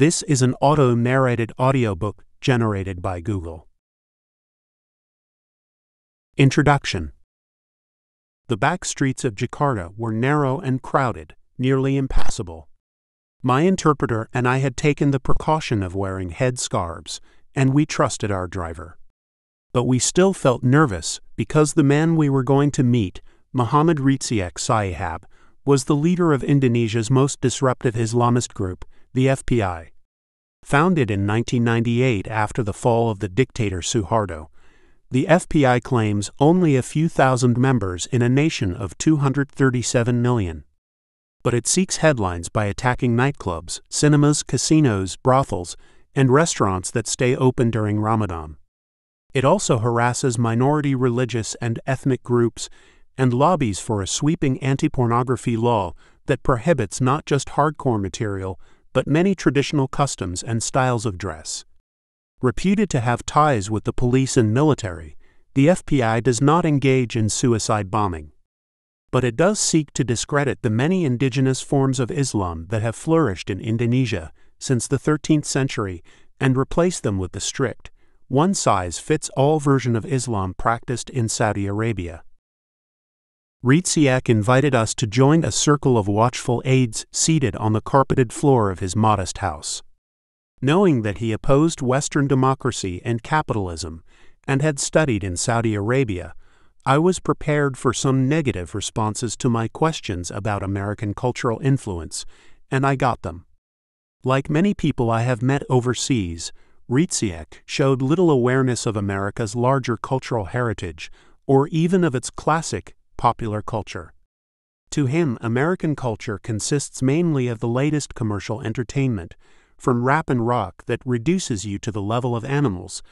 This is an auto narrated audiobook generated by Google. Introduction The back streets of Jakarta were narrow and crowded, nearly impassable. My interpreter and I had taken the precaution of wearing head scarves, and we trusted our driver. But we still felt nervous because the man we were going to meet, Muhammad Rizieq Syihab, was the leader of Indonesia's most disruptive Islamist group, the FPI. Founded in 1998 after the fall of the dictator Suharto, the FPI claims only a few thousand members in a nation of 237 million. But it seeks headlines by attacking nightclubs, cinemas, casinos, brothels, and restaurants that stay open during Ramadan. It also harasses minority religious and ethnic groups and lobbies for a sweeping anti pornography law that prohibits not just hardcore material, but many traditional customs and styles of dress. Reputed to have ties with the police and military, the FPI does not engage in suicide bombing. But it does seek to discredit the many indigenous forms of Islam that have flourished in Indonesia since the 13th century and replace them with the strict, one size fits all version of Islam practiced in Saudi Arabia. Rizieq invited us to join a circle of watchful aides seated on the carpeted floor of his modest house. Knowing that he opposed Western democracy and capitalism and had studied in Saudi Arabia, I was prepared for some negative responses to my questions about American cultural influence, and I got them. Like many people I have met overseas, Rizieq showed little awareness of America's larger cultural heritage or even of its classic popular culture. To him, American culture consists mainly of the latest commercial entertainment from rap and rock that reduces you to the level of animals,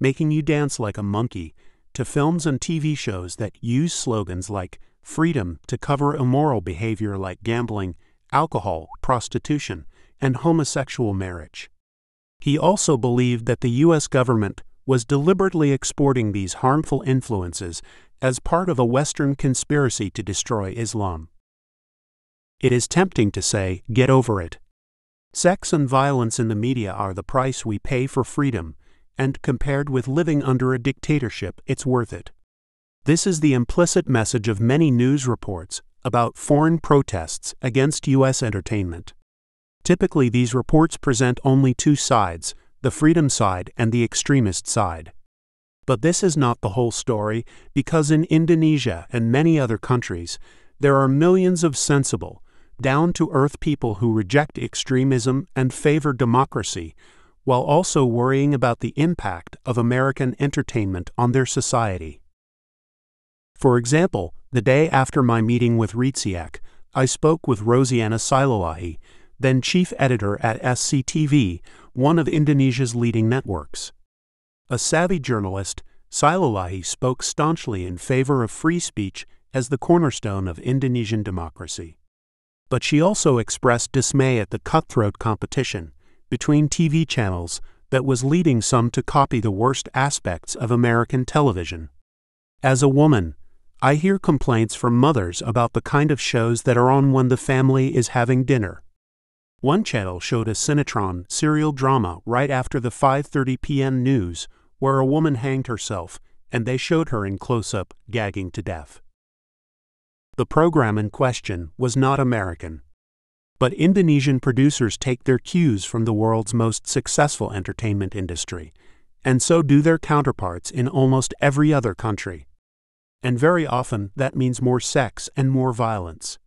making you dance like a monkey, to films and TV shows that use slogans like freedom to cover immoral behavior like gambling, alcohol, prostitution, and homosexual marriage. He also believed that the U.S. government was deliberately exporting these harmful influences as part of a Western conspiracy to destroy Islam. It is tempting to say, get over it, Sex and violence in the media are the price we pay for freedom, and compared with living under a dictatorship, it's worth it. This is the implicit message of many news reports about foreign protests against U.S. entertainment. Typically, these reports present only two sides the freedom side and the extremist side. But this is not the whole story because in Indonesia and many other countries, there are millions of sensible, down to earth people who reject extremism and favor democracy, while also worrying about the impact of American entertainment on their society. For example, the day after my meeting with Rizieq, I spoke with Rosiana Silalahi, then chief editor at SCTV, one of Indonesia's leading networks. A savvy journalist, Silalahi spoke staunchly in favor of free speech as the cornerstone of Indonesian democracy but she also expressed dismay at the cutthroat competition between TV channels that was leading some to copy the worst aspects of American television. As a woman, I hear complaints from mothers about the kind of shows that are on when the family is having dinner. One channel showed a Sinetron serial drama right after the 5:30 p.m. news where a woman hanged herself and they showed her in close-up gagging to death. The program in question was not American. But Indonesian producers take their cues from the world's most successful entertainment industry, and so do their counterparts in almost every other country. And very often that means more sex and more violence.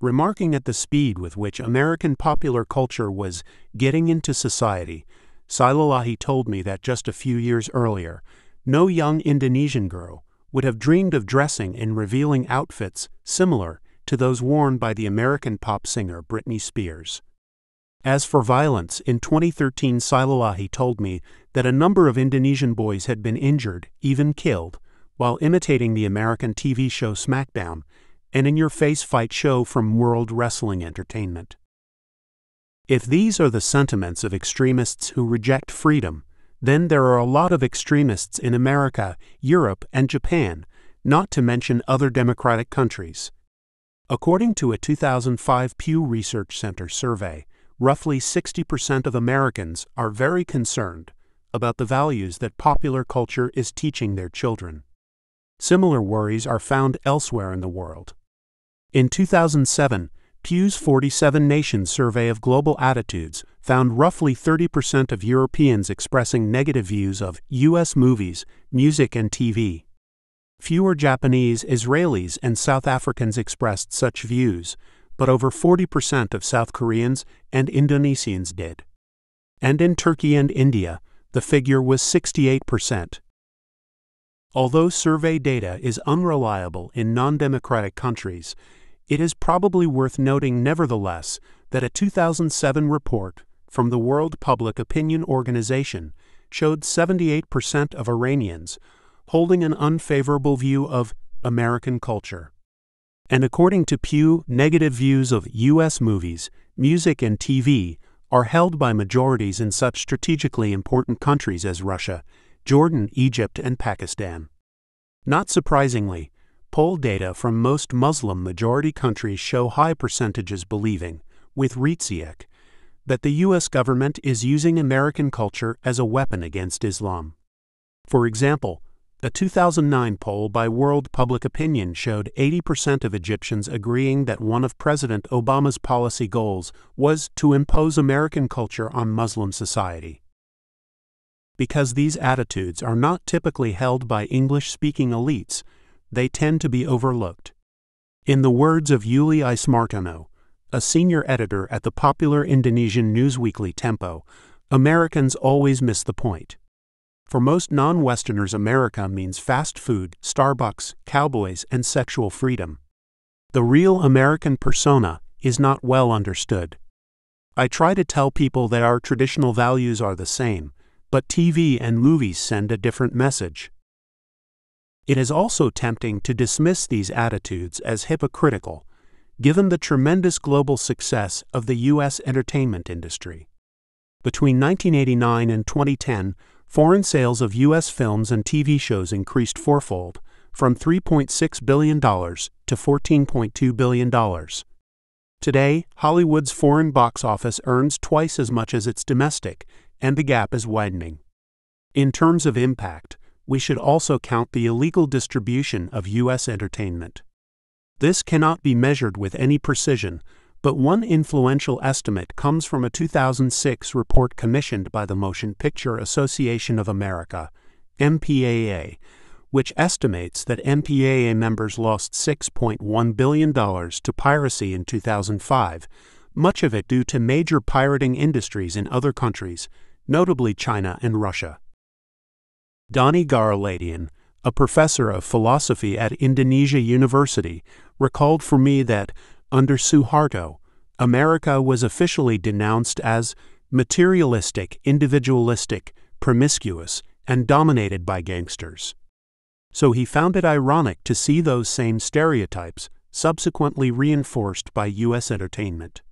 Remarking at the speed with which American popular culture was getting into society, Silalahi told me that just a few years earlier, no young Indonesian girl would have dreamed of dressing in revealing outfits similar to those worn by the American pop singer Britney Spears. As for violence, in 2013 Silalahi told me that a number of Indonesian boys had been injured, even killed, while imitating the American TV show SmackDown, an in your face fight show from World Wrestling Entertainment. If these are the sentiments of extremists who reject freedom, then there are a lot of extremists in America, Europe, and Japan, not to mention other democratic countries. According to a 2005 Pew Research Center survey, roughly 60% of Americans are very concerned about the values that popular culture is teaching their children. Similar worries are found elsewhere in the world. In 2007, Pew's 47 Nations survey of global attitudes found roughly 30% of Europeans expressing negative views of U.S. movies, music, and TV. Fewer Japanese, Israelis, and South Africans expressed such views, but over 40% of South Koreans and Indonesians did. And in Turkey and India, the figure was 68%. Although survey data is unreliable in non democratic countries, it is probably worth noting, nevertheless, that a 2007 report from the World Public Opinion Organization showed 78% of Iranians holding an unfavorable view of American culture. And according to Pew, negative views of U.S. movies, music, and TV are held by majorities in such strategically important countries as Russia, Jordan, Egypt, and Pakistan. Not surprisingly, poll data from most Muslim majority countries show high percentages believing, with Rizieq, that the U.S. government is using American culture as a weapon against Islam. For example, a 2009 poll by World Public Opinion showed 80% of Egyptians agreeing that one of President Obama's policy goals was to impose American culture on Muslim society. Because these attitudes are not typically held by English speaking elites, they tend to be overlooked. In the words of Yuli Ismartono, a senior editor at the popular Indonesian newsweekly Tempo, Americans always miss the point. For most non Westerners, America means fast food, Starbucks, cowboys, and sexual freedom. The real American persona is not well understood. I try to tell people that our traditional values are the same, but TV and movies send a different message. It is also tempting to dismiss these attitudes as hypocritical, given the tremendous global success of the U.S. entertainment industry. Between 1989 and 2010, foreign sales of U.S. films and TV shows increased fourfold, from $3.6 billion to $14.2 billion. Today, Hollywood's foreign box office earns twice as much as its domestic, and the gap is widening. In terms of impact, we should also count the illegal distribution of U.S. entertainment. This cannot be measured with any precision, but one influential estimate comes from a 2006 report commissioned by the Motion Picture Association of America, MPAA, which estimates that MPAA members lost $6.1 billion to piracy in 2005, much of it due to major pirating industries in other countries, notably China and Russia. Donny Gahral Adian, a professor of philosophy at Indonesia University, recalled for me that under Suharto, America was officially denounced as materialistic, individualistic, promiscuous, and dominated by gangsters. So he found it ironic to see those same stereotypes subsequently reinforced by U.S. entertainment.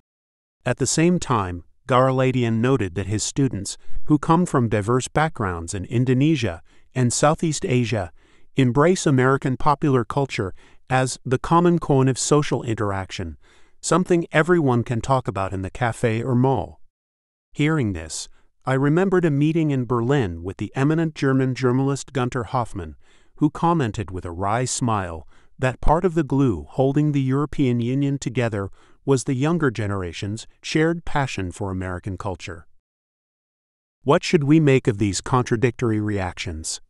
At the same time, Gahral Adian noted that his students, who come from diverse backgrounds in Indonesia and Southeast Asia, embrace American popular culture as the common coin of social interaction, something everyone can talk about in the cafe or mall. Hearing this, I remembered a meeting in Berlin with the eminent German journalist Gunter Hofmann, who commented with a wry smile that part of the glue holding the European Union together was the younger generation's shared passion for American culture. What should we make of these contradictory reactions?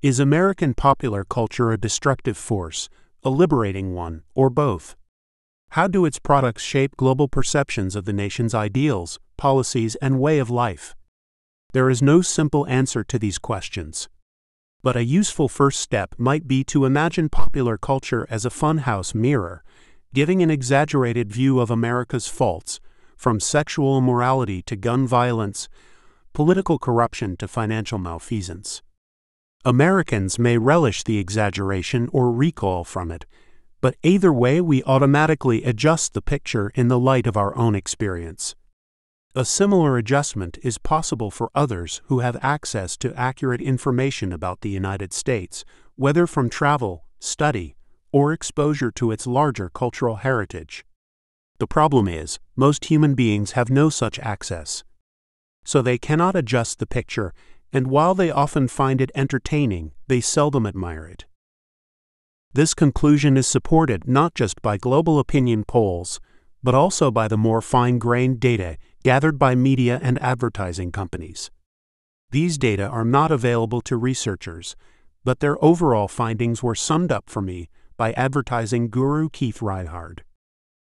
Is American popular culture a destructive force, a liberating one, or both? How do its products shape global perceptions of the nation's ideals, policies, and way of life? There is no simple answer to these questions. But a useful first step might be to imagine popular culture as a funhouse mirror, giving an exaggerated view of America's faults, from sexual immorality to gun violence, political corruption to financial malfeasance. Americans may relish the exaggeration or recoil from it, but either way we automatically adjust the picture in the light of our own experience. A similar adjustment is possible for others who have access to accurate information about the United States, whether from travel, study, or exposure to its larger cultural heritage. The problem is, most human beings have no such access. So they cannot adjust the picture, and while they often find it entertaining, they seldom admire it. This conclusion is supported not just by global opinion polls, but also by the more fine grained data gathered by media and advertising companies. These data are not available to researchers, but their overall findings were summed up for me by advertising guru Keith Reinhard.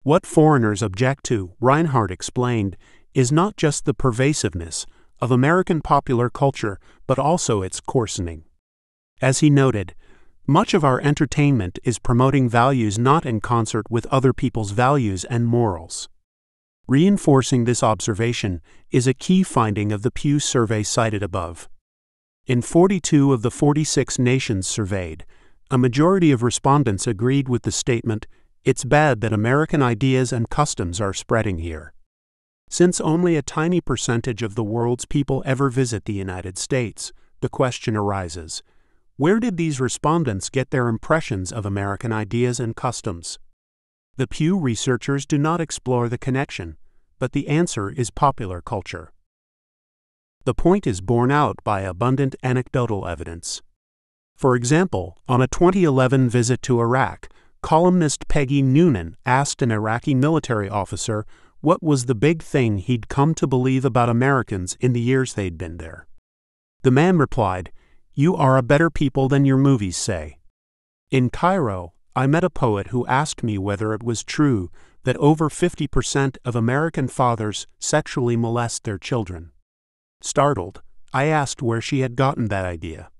What foreigners object to, Reinhard explained, is not just the pervasiveness of American popular culture, but also its coarsening. As he noted, much of our entertainment is promoting values not in concert with other people's values and morals. Reinforcing this observation is a key finding of the Pew survey cited above. In 42 of the 46 nations surveyed, a majority of respondents agreed with the statement, It's bad that American ideas and customs are spreading here. Since only a tiny percentage of the world's people ever visit the United States, the question arises where did these respondents get their impressions of American ideas and customs? The Pew researchers do not explore the connection, but the answer is popular culture. The point is borne out by abundant anecdotal evidence. For example, on a 2011 visit to Iraq, columnist Peggy Noonan asked an Iraqi military officer what was the big thing he'd come to believe about Americans in the years they'd been there. The man replied, You are a better people than your movies say. In Cairo, I met a poet who asked me whether it was true that over 50% of American fathers sexually molest their children. Startled, I asked where she had gotten that idea.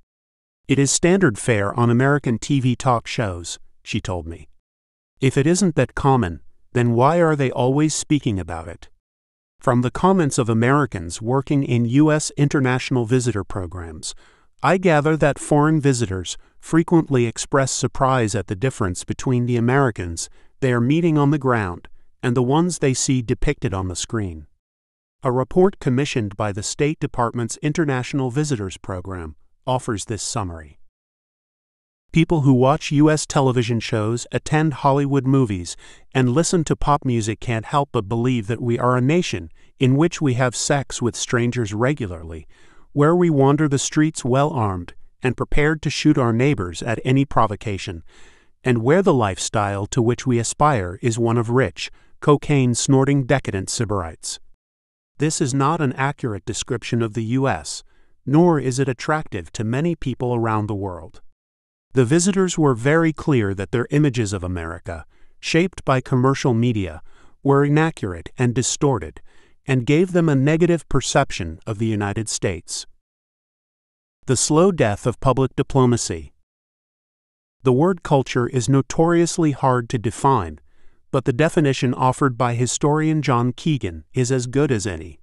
It is standard fare on American TV talk shows, she told me. If it isn't that common, then why are they always speaking about it? From the comments of Americans working in U.S. international visitor programs, I gather that foreign visitors frequently express surprise at the difference between the Americans they are meeting on the ground and the ones they see depicted on the screen. A report commissioned by the State Department's International Visitors Program offers this summary. People who watch U.S. television shows, attend Hollywood movies, and listen to pop music can't help but believe that we are a nation in which we have sex with strangers regularly, where we wander the streets well armed and prepared to shoot our neighbors at any provocation, and where the lifestyle to which we aspire is one of rich, cocaine snorting decadent sybarites. This is not an accurate description of the U.S., nor is it attractive to many people around the world. The visitors were very clear that their images of America, shaped by commercial media, were inaccurate and distorted, and gave them a negative perception of the United States. The slow death of public diplomacy. The word culture is notoriously hard to define, but the definition offered by historian John Keegan is as good as any.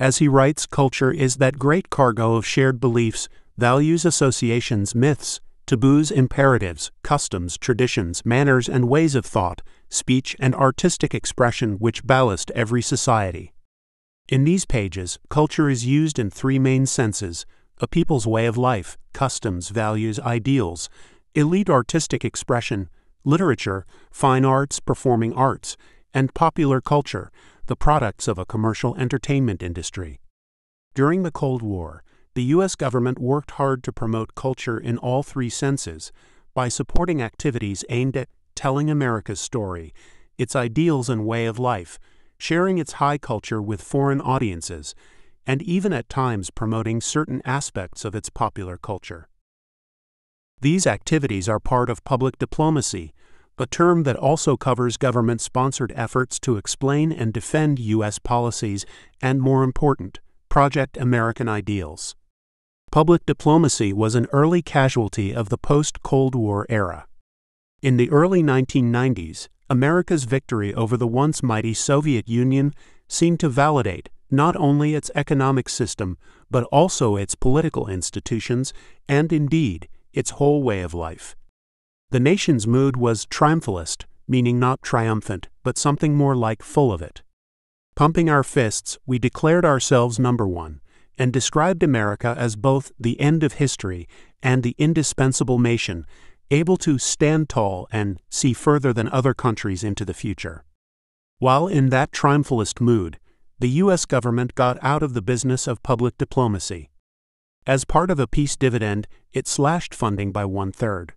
As he writes, culture is that great cargo of shared beliefs, values, associations, myths, taboos, imperatives, customs, traditions, manners, and ways of thought, speech, and artistic expression which ballast every society. In these pages, culture is used in three main senses a people's way of life, customs, values, ideals, elite artistic expression, literature, fine arts, performing arts, and popular culture, the products of a commercial entertainment industry. During the Cold War, the U.S. government worked hard to promote culture in all three senses by supporting activities aimed at telling America's story, its ideals and way of life, sharing its high culture with foreign audiences, and even at times promoting certain aspects of its popular culture. These activities are part of public diplomacy, a term that also covers government sponsored efforts to explain and defend U.S. policies and, more important, Project American Ideals. Public diplomacy was an early casualty of the post Cold War era. In the early 1990s, America's victory over the once mighty Soviet Union seemed to validate not only its economic system, but also its political institutions and, indeed, its whole way of life. The nation's mood was triumphalist, meaning not triumphant, but something more like full of it. Pumping our fists, we declared ourselves number one and described America as both the end of history and the indispensable nation, able to stand tall and see further than other countries into the future. While in that triumphalist mood, the U.S. government got out of the business of public diplomacy. As part of a peace dividend, it slashed funding by one third.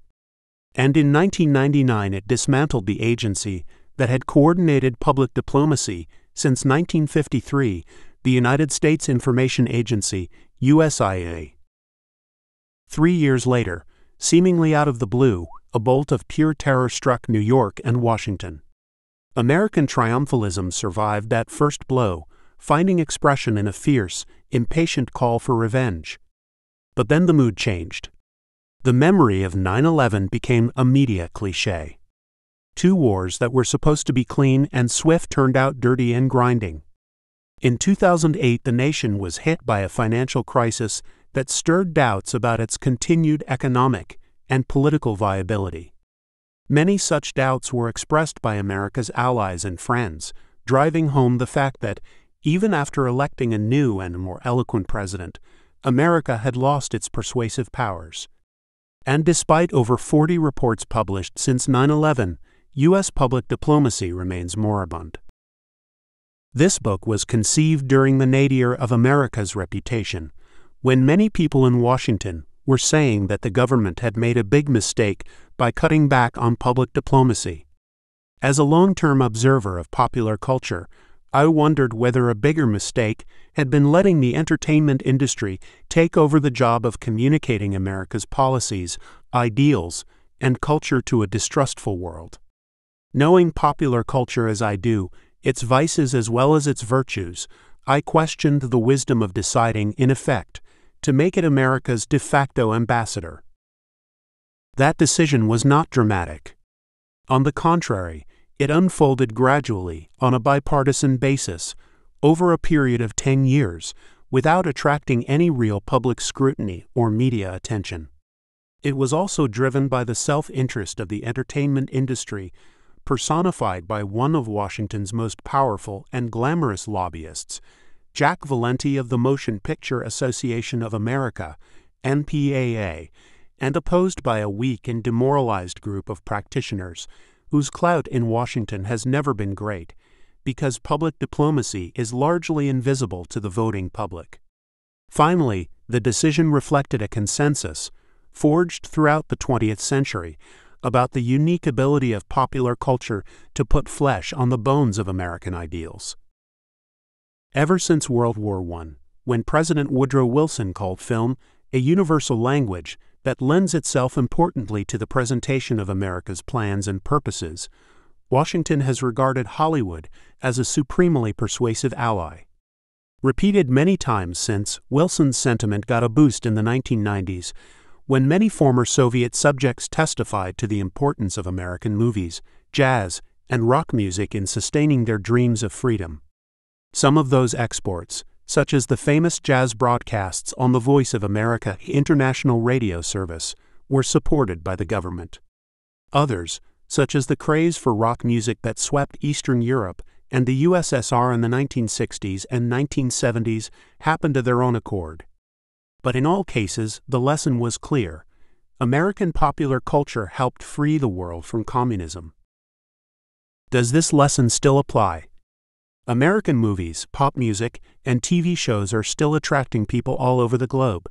And in 1999, it dismantled the agency that had coordinated public diplomacy since 1953, the United States Information Agency, USIA. Three years later, seemingly out of the blue, a bolt of pure terror struck New York and Washington. American triumphalism survived that first blow, finding expression in a fierce, impatient call for revenge. But then the mood changed. The memory of 9 11 became a media cliche. Two wars that were supposed to be clean and swift turned out dirty and grinding. In 2008, the nation was hit by a financial crisis that stirred doubts about its continued economic and political viability. Many such doubts were expressed by America's allies and friends, driving home the fact that, even after electing a new and more eloquent president, America had lost its persuasive powers. And despite over 40 reports published since 9 11, U.S. public diplomacy remains moribund. This book was conceived during the nadir of America's reputation, when many people in Washington were saying that the government had made a big mistake by cutting back on public diplomacy. As a long term observer of popular culture, I wondered whether a bigger mistake had been letting the entertainment industry take over the job of communicating America's policies, ideals, and culture to a distrustful world. Knowing popular culture as I do, its vices as well as its virtues, I questioned the wisdom of deciding, in effect, to make it America's de facto ambassador. That decision was not dramatic. On the contrary, it unfolded gradually on a bipartisan basis over a period of 10 years without attracting any real public scrutiny or media attention. It was also driven by the self interest of the entertainment industry, personified by one of Washington's most powerful and glamorous lobbyists, Jack Valenti of the Motion Picture Association of America, MPAA, and opposed by a weak and demoralized group of practitioners whose clout in Washington has never been great because public diplomacy is largely invisible to the voting public. Finally, the decision reflected a consensus, forged throughout the 20th century, about the unique ability of popular culture to put flesh on the bones of American ideals. Ever since World War I, when President Woodrow Wilson called film a universal language that lends itself importantly to the presentation of America's plans and purposes, Washington has regarded Hollywood as a supremely persuasive ally. Repeated many times since, Wilson's sentiment got a boost in the 1990s when many former Soviet subjects testified to the importance of American movies, jazz, and rock music in sustaining their dreams of freedom. Some of those exports, such as the famous jazz broadcasts on the Voice of America international radio service, were supported by the government. Others, such as the craze for rock music that swept Eastern Europe and the USSR in the 1960s and 1970s, happened of their own accord. But in all cases, the lesson was clear American popular culture helped free the world from communism. Does this lesson still apply? American movies, pop music, and TV shows are still attracting people all over the globe.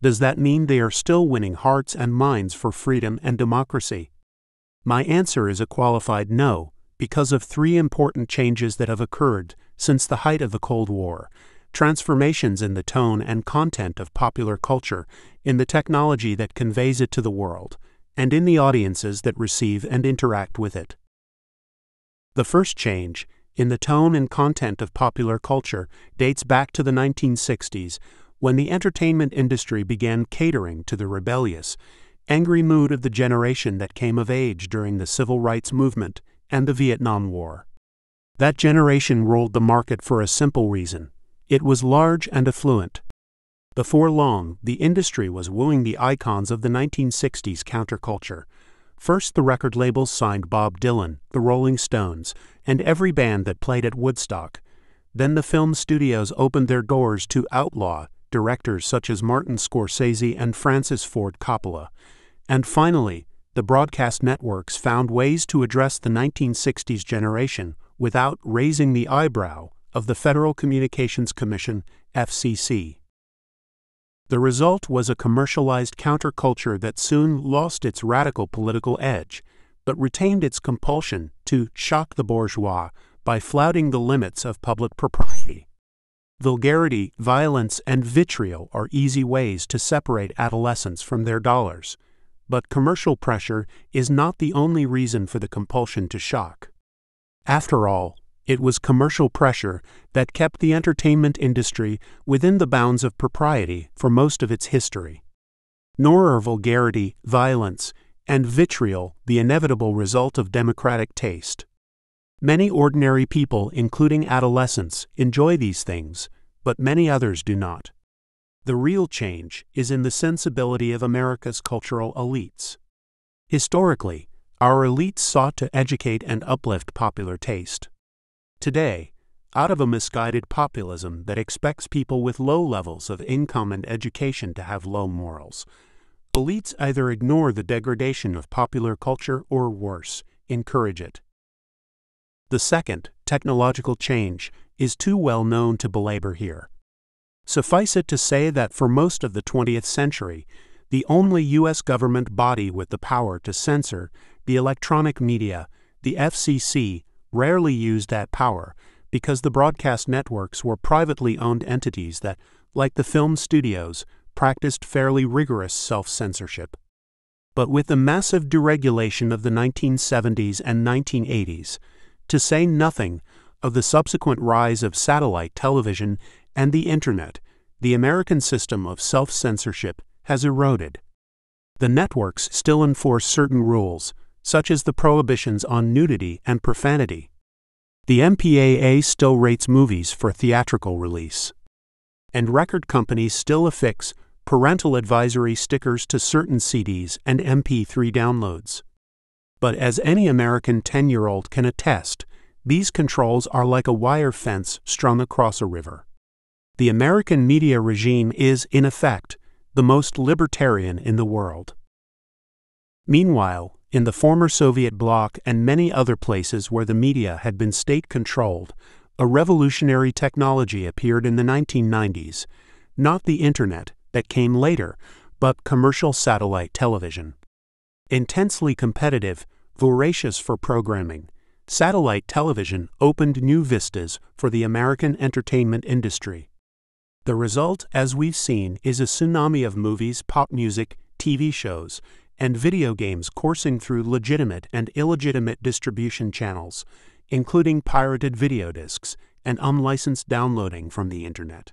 Does that mean they are still winning hearts and minds for freedom and democracy? My answer is a qualified no, because of three important changes that have occurred since the height of the Cold War transformations in the tone and content of popular culture, in the technology that conveys it to the world, and in the audiences that receive and interact with it. The first change in the tone and content of popular culture dates back to the 1960s when the entertainment industry began catering to the rebellious, angry mood of the generation that came of age during the civil rights movement and the Vietnam War. That generation ruled the market for a simple reason it was large and affluent. Before long, the industry was wooing the icons of the 1960s counterculture First, the record labels signed Bob Dylan, the Rolling Stones, and every band that played at Woodstock. Then the film studios opened their doors to outlaw directors such as Martin Scorsese and Francis Ford Coppola. And finally, the broadcast networks found ways to address the 1960s generation without raising the eyebrow of the Federal Communications Commission, FCC. The result was a commercialized counterculture that soon lost its radical political edge, but retained its compulsion to shock the bourgeois by flouting the limits of public propriety. Vulgarity, violence, and vitriol are easy ways to separate adolescents from their dollars, but commercial pressure is not the only reason for the compulsion to shock. After all, it was commercial pressure that kept the entertainment industry within the bounds of propriety for most of its history. Nor are vulgarity, violence, and vitriol the inevitable result of democratic taste. Many ordinary people, including adolescents, enjoy these things, but many others do not. The real change is in the sensibility of America's cultural elites. Historically, our elites sought to educate and uplift popular taste. Today, out of a misguided populism that expects people with low levels of income and education to have low morals, elites either ignore the degradation of popular culture or worse, encourage it. The second, technological change, is too well known to belabor here. Suffice it to say that for most of the 20th century, the only U.S. government body with the power to censor the electronic media, the FCC, rarely used that power because the broadcast networks were privately owned entities that, like the film studios, practiced fairly rigorous self censorship. But with the massive deregulation of the 1970s and 1980s, to say nothing of the subsequent rise of satellite television and the Internet, the American system of self censorship has eroded. The networks still enforce certain rules, such as the prohibitions on nudity and profanity. The MPAA still rates movies for theatrical release. And record companies still affix parental advisory stickers to certain CDs and MP3 downloads. But as any American 10 year old can attest, these controls are like a wire fence strung across a river. The American media regime is, in effect, the most libertarian in the world. Meanwhile, in the former Soviet bloc and many other places where the media had been state controlled, a revolutionary technology appeared in the 1990s, not the Internet that came later, but commercial satellite television. Intensely competitive, voracious for programming, satellite television opened new vistas for the American entertainment industry. The result, as we've seen, is a tsunami of movies, pop music, TV shows, and video games coursing through legitimate and illegitimate distribution channels, including pirated video discs and unlicensed downloading from the Internet.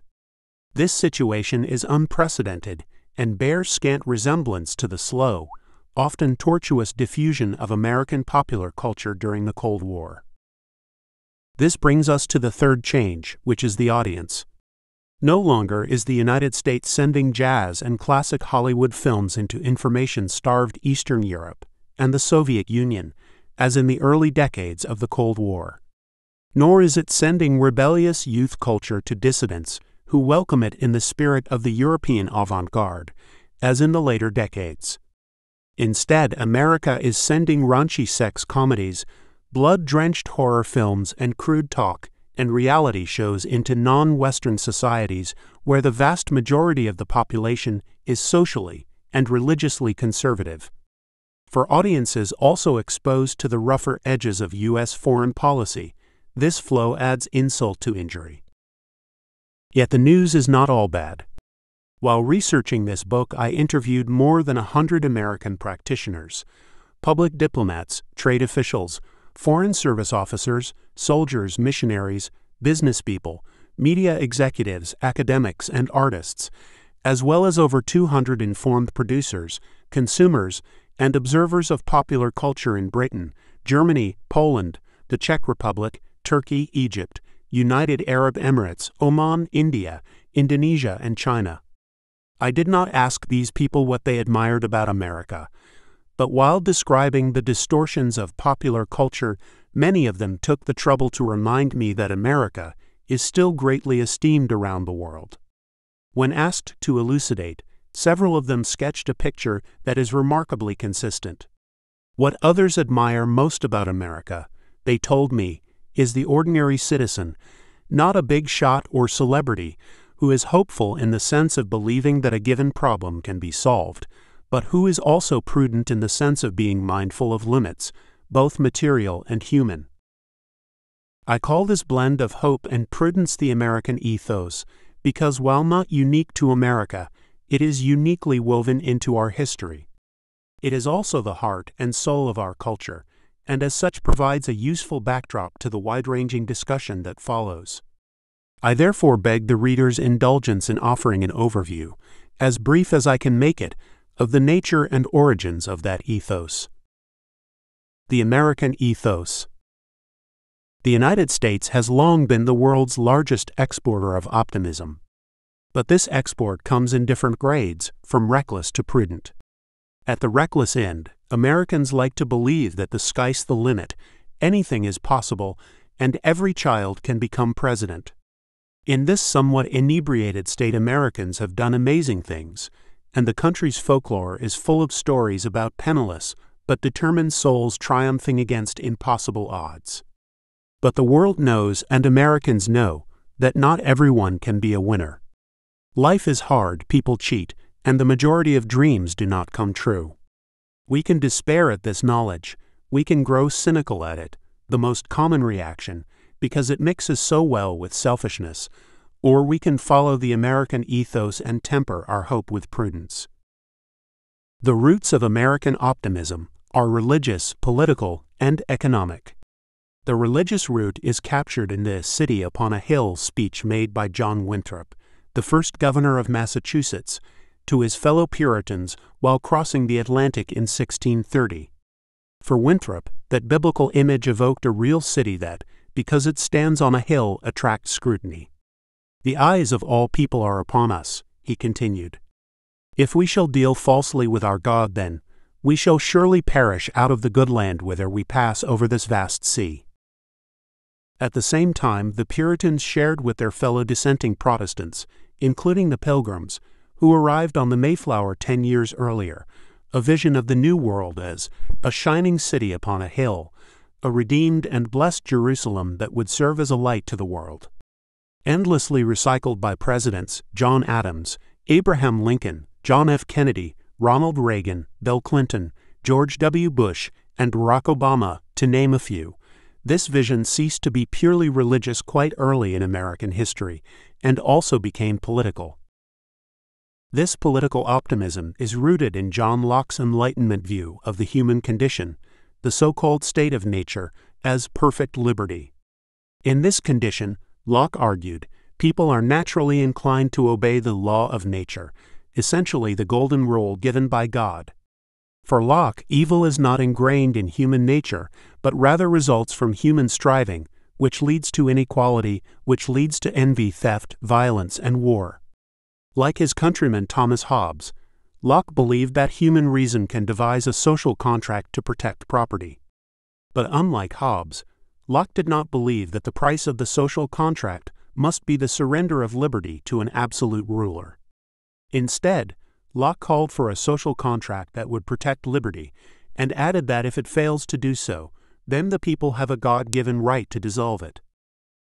This situation is unprecedented and bears scant resemblance to the slow, often tortuous diffusion of American popular culture during the Cold War. This brings us to the third change, which is the audience. No longer is the United States sending jazz and classic Hollywood films into information starved Eastern Europe and the Soviet Union, as in the early decades of the Cold War. Nor is it sending rebellious youth culture to dissidents who welcome it in the spirit of the European avant garde, as in the later decades. Instead, America is sending raunchy sex comedies, blood drenched horror films, and crude talk and reality shows into non Western societies where the vast majority of the population is socially and religiously conservative. For audiences also exposed to the rougher edges of U.S. foreign policy, this flow adds insult to injury. Yet the news is not all bad. While researching this book, I interviewed more than a hundred American practitioners, public diplomats, trade officials, foreign service officers, soldiers, missionaries, business people, media executives, academics, and artists, as well as over 200 informed producers, consumers, and observers of popular culture in Britain, Germany, Poland, the Czech Republic, Turkey, Egypt, United Arab Emirates, Oman, India, Indonesia, and China. I did not ask these people what they admired about America. But while describing the distortions of popular culture, many of them took the trouble to remind me that America is still greatly esteemed around the world. When asked to elucidate, several of them sketched a picture that is remarkably consistent. What others admire most about America, they told me, is the ordinary citizen, not a big shot or celebrity, who is hopeful in the sense of believing that a given problem can be solved, but who is also prudent in the sense of being mindful of limits, both material and human. I call this blend of hope and prudence the American ethos, because while not unique to America, it is uniquely woven into our history. It is also the heart and soul of our culture, and as such provides a useful backdrop to the wide ranging discussion that follows. I therefore beg the reader's indulgence in offering an overview, as brief as I can make it, of the nature and origins of that ethos. The American Ethos The United States has long been the world's largest exporter of optimism. But this export comes in different grades, from reckless to prudent. At the reckless end, Americans like to believe that the sky's the limit, anything is possible, and every child can become president. In this somewhat inebriated state, Americans have done amazing things, and the country's folklore is full of stories about penniless but determined souls triumphing against impossible odds. But the world knows, and Americans know, that not everyone can be a winner. Life is hard, people cheat, and the majority of dreams do not come true. We can despair at this knowledge, we can grow cynical at it, the most common reaction, because it mixes so well with selfishness, or we can follow the American ethos and temper our hope with prudence. The roots of American optimism are religious, political, and economic. The religious root is captured in the City Upon a Hill speech made by John Winthrop, the first governor of Massachusetts, to his fellow Puritans while crossing the Atlantic in 1630. For Winthrop, that biblical image evoked a real city that, because it stands on a hill, attracts scrutiny. The eyes of all people are upon us, he continued. If we shall deal falsely with our God, then, we shall surely perish out of the good land whither we pass over this vast sea. At the same time, the Puritans shared with their fellow dissenting Protestants, including the Pilgrims, who arrived on the Mayflower ten years earlier, a vision of the New World as a shining city upon a hill, a redeemed and blessed Jerusalem that would serve as a light to the world. Endlessly recycled by presidents John Adams, Abraham Lincoln, John F. Kennedy, Ronald Reagan, Bill Clinton, George W. Bush, and Barack Obama, to name a few, this vision ceased to be purely religious quite early in American history and also became political. This political optimism is rooted in John Locke's Enlightenment view of the human condition, the so called state of nature, as perfect liberty. In this condition, Locke argued, people are naturally inclined to obey the law of nature, essentially the golden rule given by God. For Locke, evil is not ingrained in human nature, but rather results from human striving, which leads to inequality, which leads to envy, theft, violence, and war. Like his countryman Thomas Hobbes, Locke believed that human reason can devise a social contract to protect property. But unlike Hobbes, Locke did not believe that the price of the social contract must be the surrender of liberty to an absolute ruler. Instead, Locke called for a social contract that would protect liberty and added that if it fails to do so, then the people have a God given right to dissolve it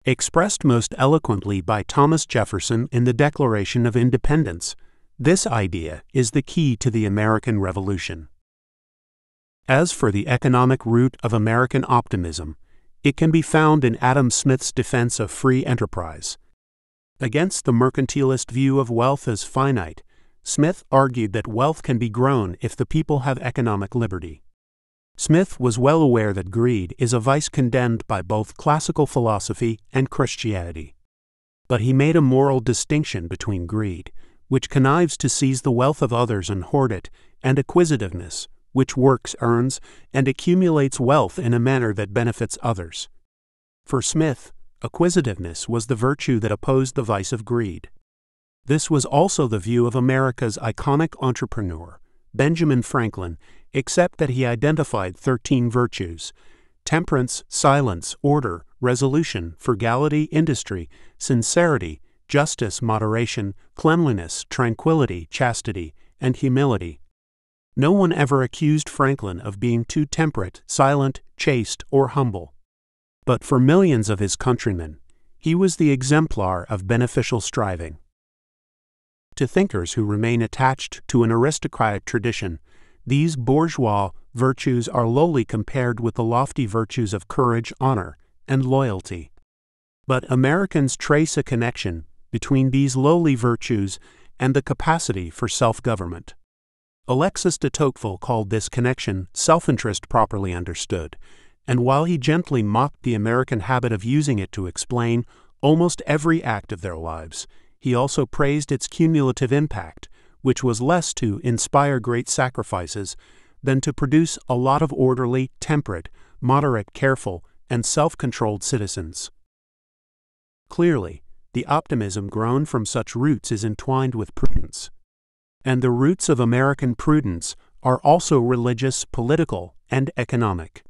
expressed most eloquently by Thomas Jefferson in the Declaration of Independence. This idea is the key to the American Revolution. As for the economic root of American optimism, it can be found in Adam Smith's defense of free enterprise. Against the mercantilist view of wealth as finite, Smith argued that wealth can be grown if the people have economic liberty. Smith was well aware that greed is a vice condemned by both classical philosophy and Christianity. But he made a moral distinction between greed, which connives to seize the wealth of others and hoard it, and acquisitiveness, which works, earns, and accumulates wealth in a manner that benefits others. For Smith, acquisitiveness was the virtue that opposed the vice of greed. This was also the view of America's iconic entrepreneur, Benjamin Franklin, except that he identified 13 virtues temperance, silence, order, resolution, frugality, industry, sincerity, justice, moderation, cleanliness, tranquility, chastity, and humility. No one ever accused Franklin of being too temperate, silent, chaste, or humble. but for millions of his countrymen, he was the exemplar of beneficial striving. To thinkers who remain attached to an aristocratic tradition, these bourgeois virtues are lowly compared with the lofty virtues of courage, honor, and loyalty. But Americans trace a connection between these lowly virtues and the capacity for self government. Alexis de Tocqueville called this connection self interest properly understood, and while he gently mocked the American habit of using it to explain almost every act of their lives, he also praised its cumulative impact, which was less to inspire great sacrifices than to produce a lot of orderly, temperate, moderate, careful, and self controlled citizens. Clearly, the optimism grown from such roots is entwined with prudence. And the roots of American prudence are also religious, political, and economic.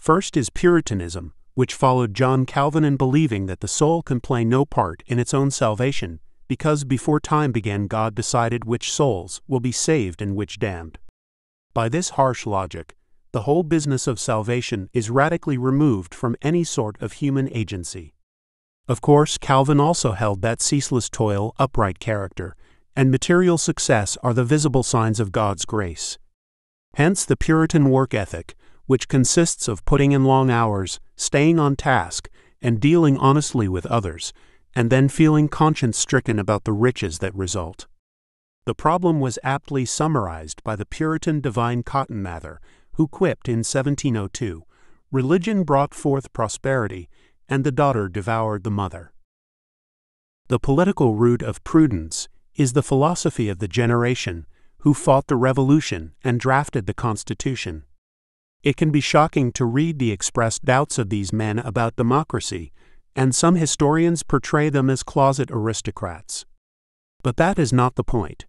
First is Puritanism, which followed John Calvin in believing that the soul can play no part in its own salvation, because before time began God decided which souls will be saved and which damned. By this harsh logic, the whole business of salvation is radically removed from any sort of human agency. Of course, Calvin also held that ceaseless toil, upright character, and material success are the visible signs of God's grace. Hence the Puritan work ethic, which consists of putting in long hours, staying on task, and dealing honestly with others, and then feeling conscience stricken about the riches that result. The problem was aptly summarized by the Puritan divine Cotton Mather, who quipped in 1702 Religion brought forth prosperity, and the daughter devoured the mother. The political root of prudence is the philosophy of the generation who fought the revolution and drafted the Constitution. It can be shocking to read the expressed doubts of these men about democracy, and some historians portray them as closet aristocrats. But that is not the point.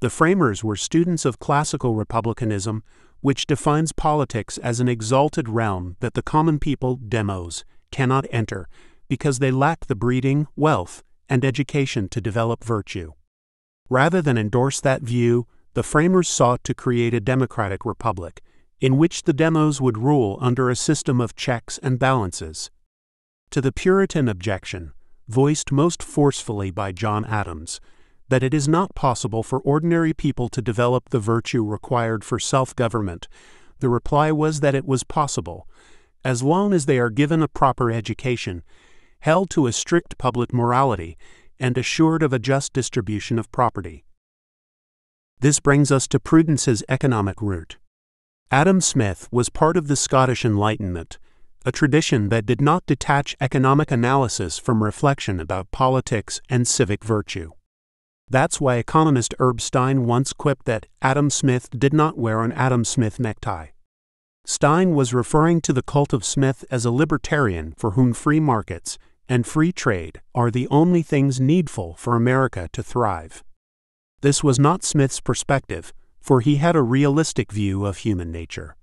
The framers were students of classical republicanism, which defines politics as an exalted realm that the common people, demos, cannot enter because they lack the breeding, wealth, and education to develop virtue. Rather than endorse that view, the framers sought to create a democratic republic in which the demos would rule under a system of checks and balances. To the Puritan objection, voiced most forcefully by John Adams, that it is not possible for ordinary people to develop the virtue required for self government, the reply was that it was possible, as long as they are given a proper education, held to a strict public morality, and assured of a just distribution of property. This brings us to prudence's economic root. Adam Smith was part of the Scottish Enlightenment, a tradition that did not detach economic analysis from reflection about politics and civic virtue. That's why economist Herb Stein once quipped that Adam Smith did not wear an Adam Smith necktie. Stein was referring to the cult of Smith as a libertarian for whom free markets and free trade are the only things needful for America to thrive. This was not Smith's perspective, for he had a realistic view of human nature.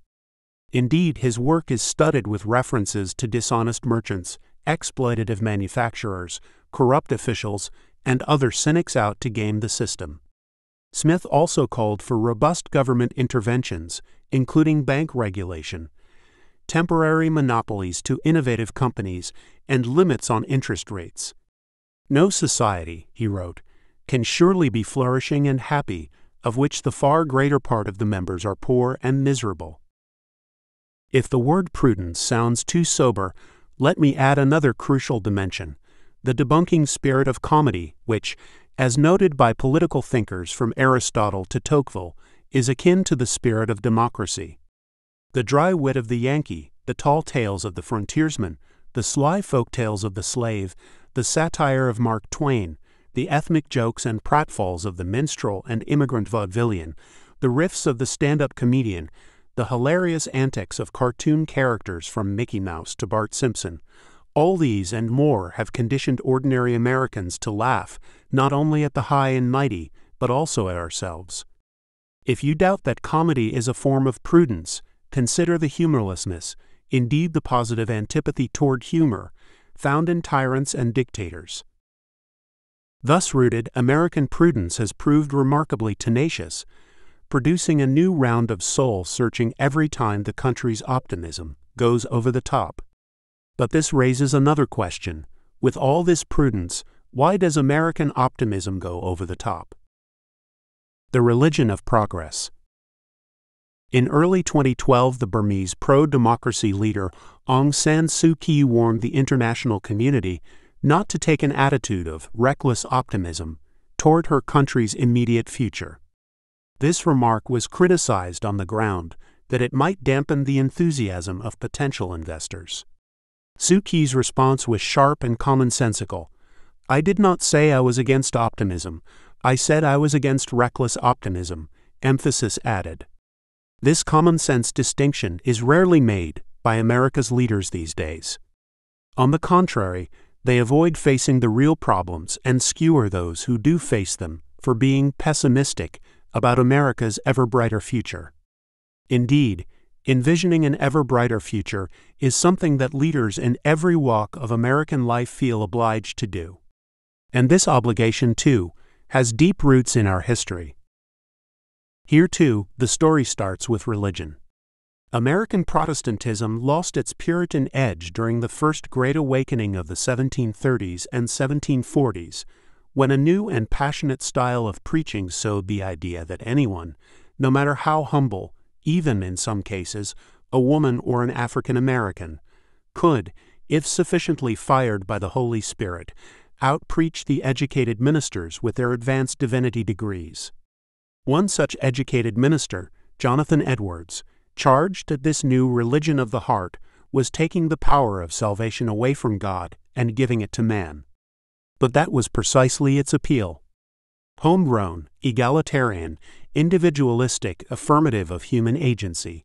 Indeed, his work is studded with references to dishonest merchants, exploitative manufacturers, corrupt officials, and other cynics out to game the system. Smith also called for robust government interventions, including bank regulation, temporary monopolies to innovative companies, and limits on interest rates. No society, he wrote, can surely be flourishing and happy of which the far greater part of the members are poor and miserable. If the word prudence sounds too sober, let me add another crucial dimension the debunking spirit of comedy, which, as noted by political thinkers from Aristotle to Tocqueville, is akin to the spirit of democracy. The dry wit of the Yankee, the tall tales of the frontiersman, the sly folk tales of the slave, the satire of Mark Twain, the ethnic jokes and pratfalls of the minstrel and immigrant vaudevillian, the riffs of the stand up comedian, the hilarious antics of cartoon characters from Mickey Mouse to Bart Simpson. All these and more have conditioned ordinary Americans to laugh not only at the high and mighty, but also at ourselves. If you doubt that comedy is a form of prudence, consider the humorlessness, indeed the positive antipathy toward humor, found in tyrants and dictators. Thus rooted, American prudence has proved remarkably tenacious, producing a new round of soul searching every time the country's optimism goes over the top. But this raises another question. With all this prudence, why does American optimism go over the top? The Religion of Progress. In early 2012, the Burmese pro democracy leader Aung San Suu Kyi warned the international community not to take an attitude of reckless optimism toward her country's immediate future. This remark was criticized on the ground that it might dampen the enthusiasm of potential investors. Suu Kyi's response was sharp and commonsensical. I did not say I was against optimism, I said I was against reckless optimism, emphasis added. This common sense distinction is rarely made by America's leaders these days. On the contrary, they avoid facing the real problems and skewer those who do face them for being pessimistic about America's ever brighter future. Indeed, envisioning an ever brighter future is something that leaders in every walk of American life feel obliged to do. And this obligation, too, has deep roots in our history. Here, too, the story starts with religion. American Protestantism lost its Puritan edge during the First Great Awakening of the 1730s and 1740s, when a new and passionate style of preaching sowed the idea that anyone, no matter how humble, even in some cases, a woman or an African American, could, if sufficiently fired by the Holy Spirit, outpreach the educated ministers with their advanced divinity degrees. One such educated minister, Jonathan Edwards, charged that this new religion of the heart was taking the power of salvation away from God and giving it to man. But that was precisely its appeal. Homegrown, egalitarian, individualistic, affirmative of human agency,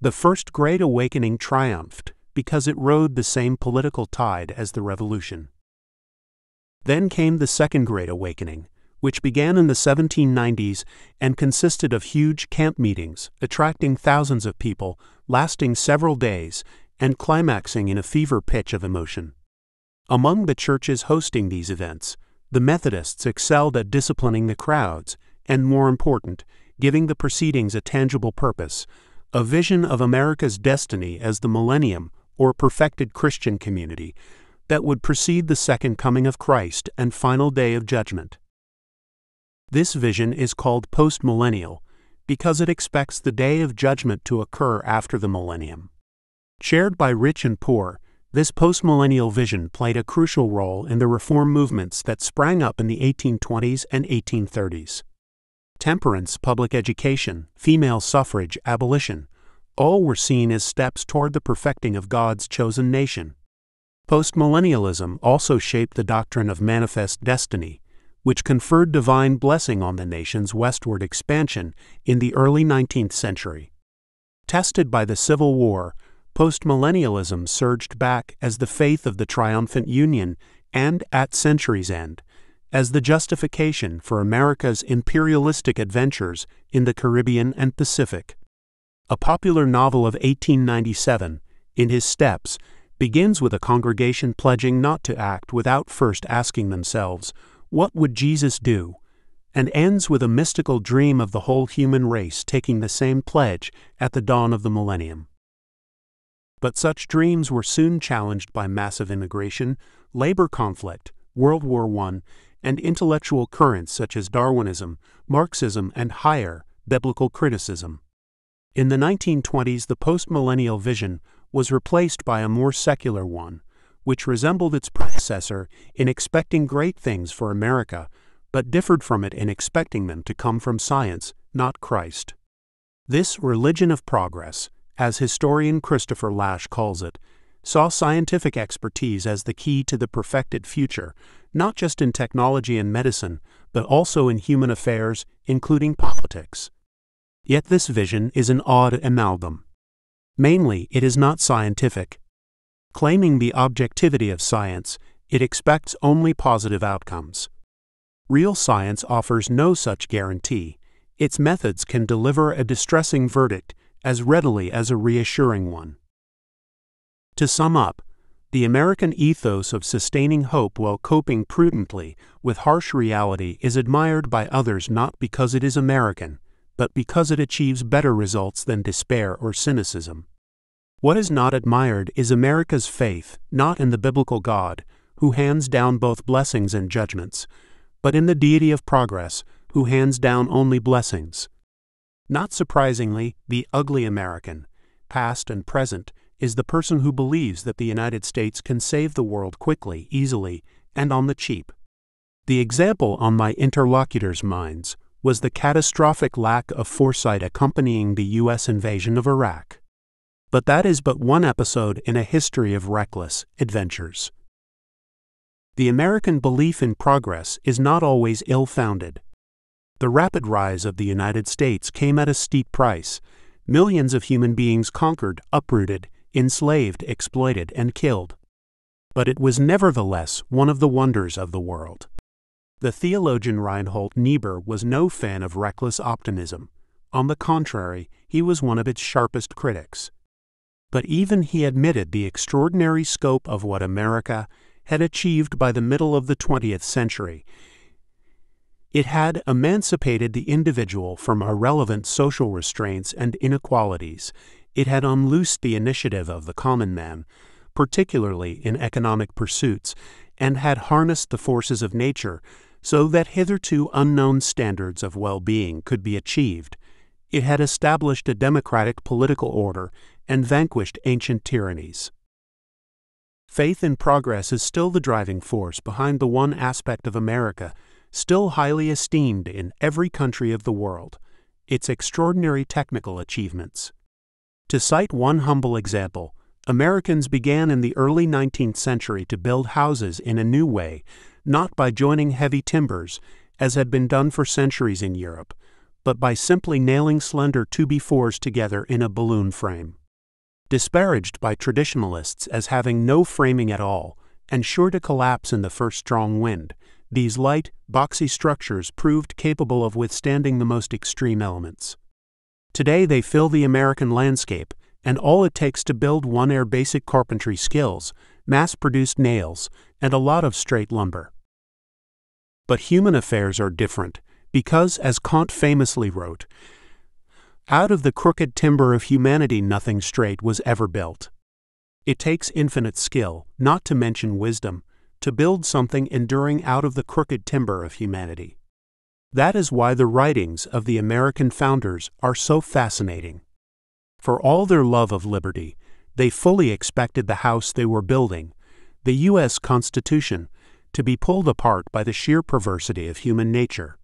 the First Great Awakening triumphed because it rode the same political tide as the Revolution. Then came the Second Great Awakening, which began in the 1790s and consisted of huge camp meetings, attracting thousands of people, lasting several days, and climaxing in a fever pitch of emotion. Among the churches hosting these events, the Methodists excelled at disciplining the crowds, and more important, giving the proceedings a tangible purpose, a vision of America's destiny as the millennium or perfected Christian community that would precede the second coming of Christ and final day of judgment. This vision is called postmillennial because it expects the day of judgment to occur after the millennium. Shared by rich and poor, this postmillennial vision played a crucial role in the reform movements that sprang up in the 1820s and 1830s. Temperance, public education, female suffrage, abolition, all were seen as steps toward the perfecting of God's chosen nation. Postmillennialism also shaped the doctrine of manifest destiny, which conferred divine blessing on the nation's westward expansion in the early 19th century. Tested by the Civil War, postmillennialism surged back as the faith of the triumphant Union and, at century's end, as the justification for America's imperialistic adventures in the Caribbean and Pacific. A popular novel of 1897, In His Steps, begins with a congregation pledging not to act without first asking themselves, what would Jesus do? and ends with a mystical dream of the whole human race taking the same pledge at the dawn of the millennium. But such dreams were soon challenged by massive immigration, labor conflict, World War I, and intellectual currents such as Darwinism, Marxism, and higher, biblical criticism. In the 1920s, the postmillennial vision was replaced by a more secular one, which resembled its predecessor in expecting great things for America, but differed from it in expecting them to come from science, not Christ. This religion of progress, as historian Christopher Lasch calls it, saw scientific expertise as the key to the perfected future, not just in technology and medicine, but also in human affairs, including politics. Yet this vision is an odd amalgam. Mainly, it is not scientific, Claiming the objectivity of science, it expects only positive outcomes. Real science offers no such guarantee. Its methods can deliver a distressing verdict as readily as a reassuring one. To sum up, the American ethos of sustaining hope while coping prudently with harsh reality is admired by others not because it is American, but because it achieves better results than despair or cynicism. What is not admired is America's faith, not in the biblical God, who hands down both blessings and judgments, but in the deity of progress, who hands down only blessings. Not surprisingly, the ugly American, past and present, is the person who believes that the United States can save the world quickly, easily, and on the cheap. The example on my interlocutors' minds was the catastrophic lack of foresight accompanying the U.S. invasion of Iraq. But that is but one episode in a history of reckless adventures. The American belief in progress is not always ill founded. The rapid rise of the United States came at a steep price. Millions of human beings conquered, uprooted, enslaved, exploited, and killed. But it was nevertheless one of the wonders of the world. The theologian Reinhold Niebuhr was no fan of reckless optimism. On the contrary, he was one of its sharpest critics. But even he admitted the extraordinary scope of what America had achieved by the middle of the 20th century. It had emancipated the individual from irrelevant social restraints and inequalities. It had unloosed the initiative of the common man, particularly in economic pursuits, and had harnessed the forces of nature so that hitherto unknown standards of well being could be achieved. It had established a democratic political order and vanquished ancient tyrannies. Faith in progress is still the driving force behind the one aspect of America still highly esteemed in every country of the world its extraordinary technical achievements. To cite one humble example, Americans began in the early 19th century to build houses in a new way not by joining heavy timbers, as had been done for centuries in Europe, but by simply nailing slender 2by4s together in a balloon frame. Disparaged by traditionalists as having no framing at all and sure to collapse in the first strong wind, these light, boxy structures proved capable of withstanding the most extreme elements. Today they fill the American landscape, and all it takes to build one are basic carpentry skills, mass produced nails, and a lot of straight lumber. But human affairs are different, because, as Kant famously wrote, out of the crooked timber of humanity nothing straight was ever built. It takes infinite skill, not to mention wisdom, to build something enduring out of the crooked timber of humanity. That is why the writings of the American founders are so fascinating. For all their love of liberty, they fully expected the house they were building, the U.S. Constitution, to be pulled apart by the sheer perversity of human nature.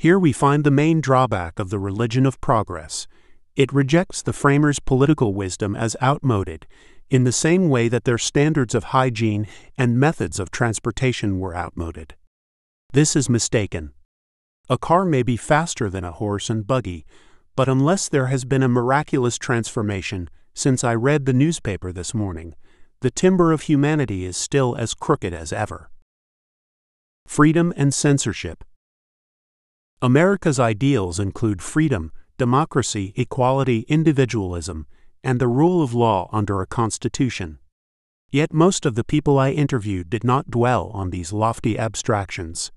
Here we find the main drawback of the religion of progress. It rejects the framers' political wisdom as outmoded, in the same way that their standards of hygiene and methods of transportation were outmoded. This is mistaken. A car may be faster than a horse and buggy, but unless there has been a miraculous transformation since I read the newspaper this morning, the timber of humanity is still as crooked as ever. Freedom and censorship. America's ideals include freedom, democracy, equality, individualism, and the rule of law under a constitution. Yet most of the people I interviewed did not dwell on these lofty abstractions.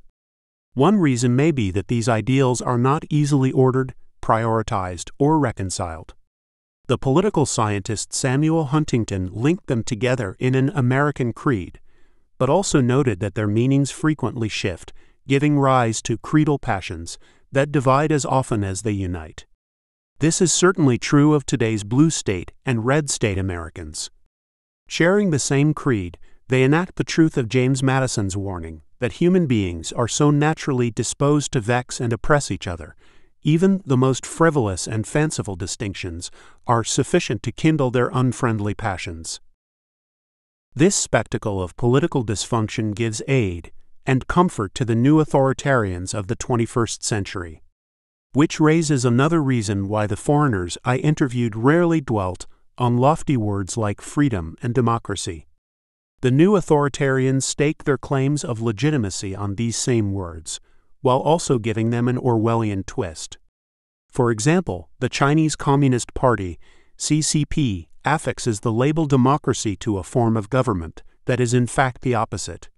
One reason may be that these ideals are not easily ordered, prioritized, or reconciled. The political scientist Samuel Huntington linked them together in an American creed, but also noted that their meanings frequently shift, giving rise to creedal passions that divide as often as they unite. This is certainly true of today's blue state and red state Americans. Sharing the same creed, they enact the truth of James Madison's warning that human beings are so naturally disposed to vex and oppress each other even the most frivolous and fanciful distinctions are sufficient to kindle their unfriendly passions. This spectacle of political dysfunction gives aid and comfort to the new authoritarians of the 21st century. Which raises another reason why the foreigners I interviewed rarely dwelt on lofty words like freedom and democracy. The new authoritarians stake their claims of legitimacy on these same words while also giving them an Orwellian twist. For example, the Chinese Communist Party, CCP, affixes the label democracy to a form of government that is in fact the opposite.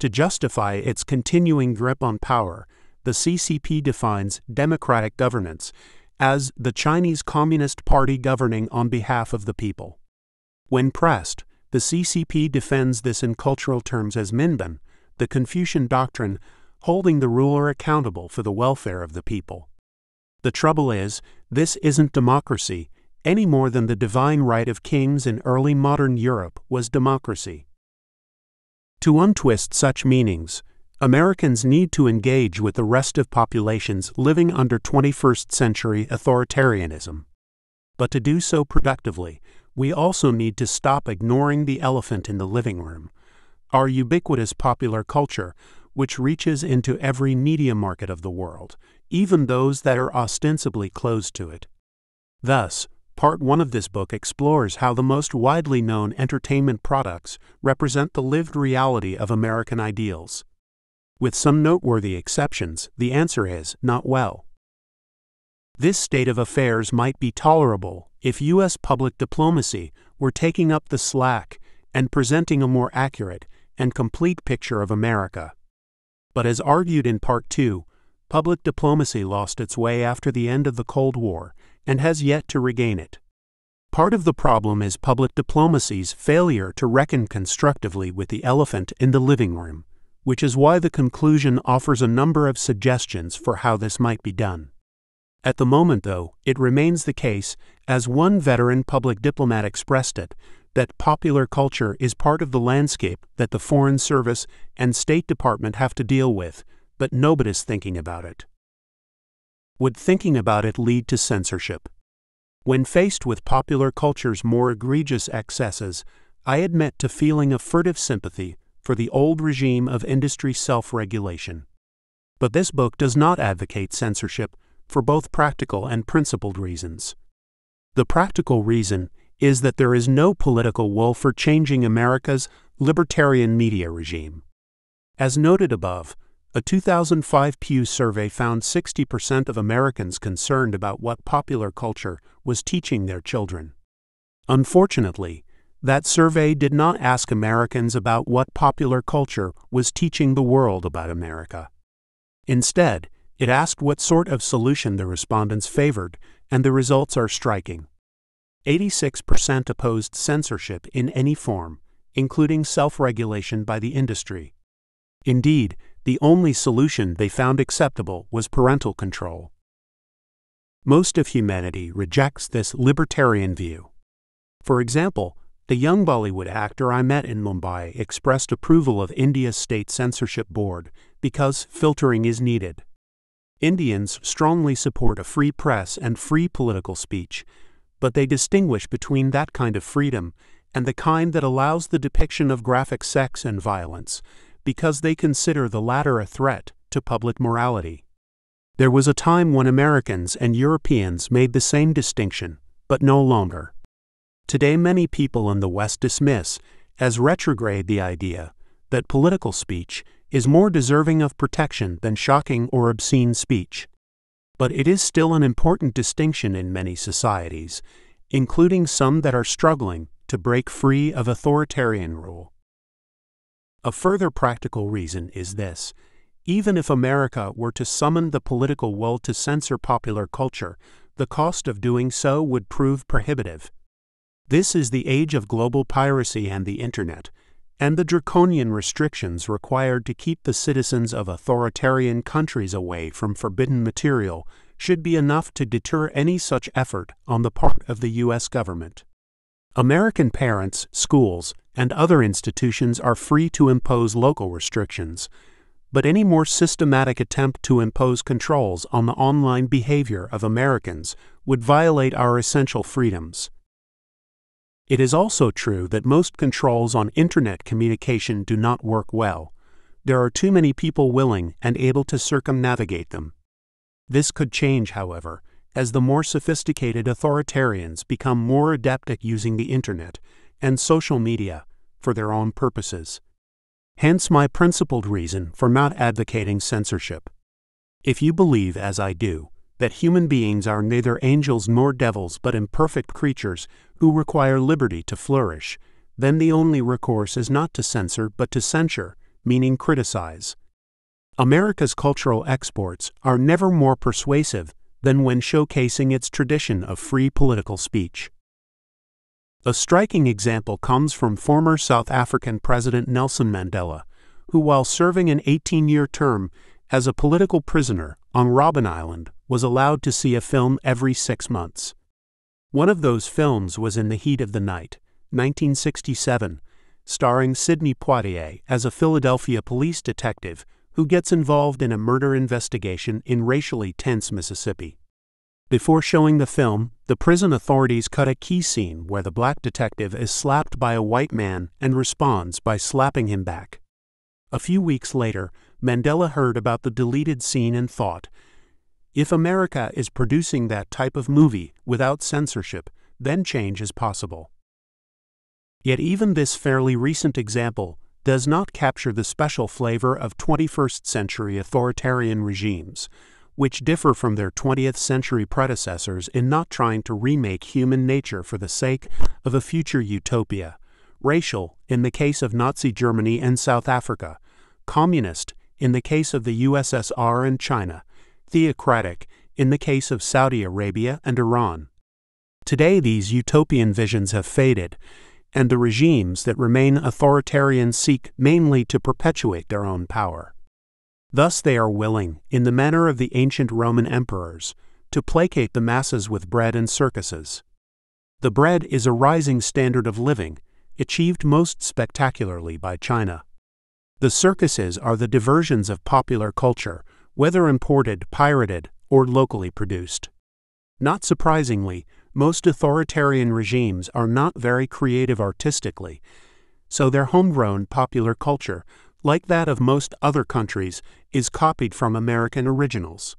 To justify its continuing grip on power, the CCP defines democratic governance as the Chinese Communist Party governing on behalf of the people. When pressed, the CCP defends this in cultural terms as Minben, the Confucian doctrine holding the ruler accountable for the welfare of the people. The trouble is, this isn't democracy any more than the divine right of kings in early modern Europe was democracy. To untwist such meanings, Americans need to engage with the rest of populations living under 21st century authoritarianism. But to do so productively, we also need to stop ignoring the elephant in the living room our ubiquitous popular culture, which reaches into every media market of the world, even those that are ostensibly closed to it. Thus, Part 1 of this book explores how the most widely known entertainment products represent the lived reality of American ideals. With some noteworthy exceptions, the answer is not well. This state of affairs might be tolerable if U.S. public diplomacy were taking up the slack and presenting a more accurate and complete picture of America. But as argued in Part 2, public diplomacy lost its way after the end of the Cold War and has yet to regain it. Part of the problem is public diplomacy's failure to reckon constructively with the elephant in the living room, which is why the conclusion offers a number of suggestions for how this might be done. At the moment, though, it remains the case, as one veteran public diplomat expressed it, that popular culture is part of the landscape that the Foreign Service and State Department have to deal with, but nobody's thinking about it. Would thinking about it lead to censorship? When faced with popular culture's more egregious excesses, I admit to feeling a furtive sympathy for the old regime of industry self regulation. But this book does not advocate censorship for both practical and principled reasons. The practical reason is that there is no political will for changing America's libertarian media regime. As noted above, a 2005 Pew survey found 60% of Americans concerned about what popular culture was teaching their children. Unfortunately, that survey did not ask Americans about what popular culture was teaching the world about America. Instead, it asked what sort of solution the respondents favored, and the results are striking. 86% opposed censorship in any form, including self regulation by the industry. Indeed, the only solution they found acceptable was parental control. Most of humanity rejects this libertarian view. For example, the young Bollywood actor I met in Mumbai expressed approval of India's state censorship board because filtering is needed. Indians strongly support a free press and free political speech, but they distinguish between that kind of freedom and the kind that allows the depiction of graphic sex and violence, because they consider the latter a threat to public morality. There was a time when Americans and Europeans made the same distinction, but no longer. Today, many people in the West dismiss as retrograde the idea that political speech is more deserving of protection than shocking or obscene speech. But it is still an important distinction in many societies, including some that are struggling to break free of authoritarian rule. A further practical reason is this. Even if America were to summon the political will to censor popular culture, the cost of doing so would prove prohibitive. This is the age of global piracy and the Internet, and the draconian restrictions required to keep the citizens of authoritarian countries away from forbidden material should be enough to deter any such effort on the part of the U.S. government. American parents, schools, and other institutions are free to impose local restrictions, but any more systematic attempt to impose controls on the online behavior of Americans would violate our essential freedoms. It is also true that most controls on Internet communication do not work well. There are too many people willing and able to circumnavigate them. This could change, however, as the more sophisticated authoritarians become more adept at using the Internet and social media for their own purposes. Hence my principled reason for not advocating censorship. If you believe, as I do, that human beings are neither angels nor devils but imperfect creatures who require liberty to flourish, then the only recourse is not to censor but to censure, meaning criticize. America's cultural exports are never more persuasive than when showcasing its tradition of free political speech. A striking example comes from former South African President Nelson Mandela, who, while serving an 18 year term as a political prisoner on Robben Island, was allowed to see a film every six months. One of those films was In the Heat of the Night, 1967, starring Sidney Poitier as a Philadelphia police detective who gets involved in a murder investigation in racially tense Mississippi. Before showing the film, the prison authorities cut a key scene where the black detective is slapped by a white man and responds by slapping him back. A few weeks later, Mandela heard about the deleted scene and thought, if America is producing that type of movie without censorship, then change is possible. Yet even this fairly recent example does not capture the special flavor of 21st century authoritarian regimes, which differ from their 20th century predecessors in not trying to remake human nature for the sake of a future utopia, racial in the case of Nazi Germany and South Africa, communist in the case of the USSR and China, theocratic in the case of Saudi Arabia and Iran. Today, these utopian visions have faded, and the regimes that remain authoritarian seek mainly to perpetuate their own power. Thus, they are willing, in the manner of the ancient Roman emperors, to placate the masses with bread and circuses. The bread is a rising standard of living, achieved most spectacularly by China. The circuses are the diversions of popular culture, whether imported, pirated, or locally produced. Not surprisingly, most authoritarian regimes are not very creative artistically, so their homegrown popular culture like that of most other countries, is copied from American originals.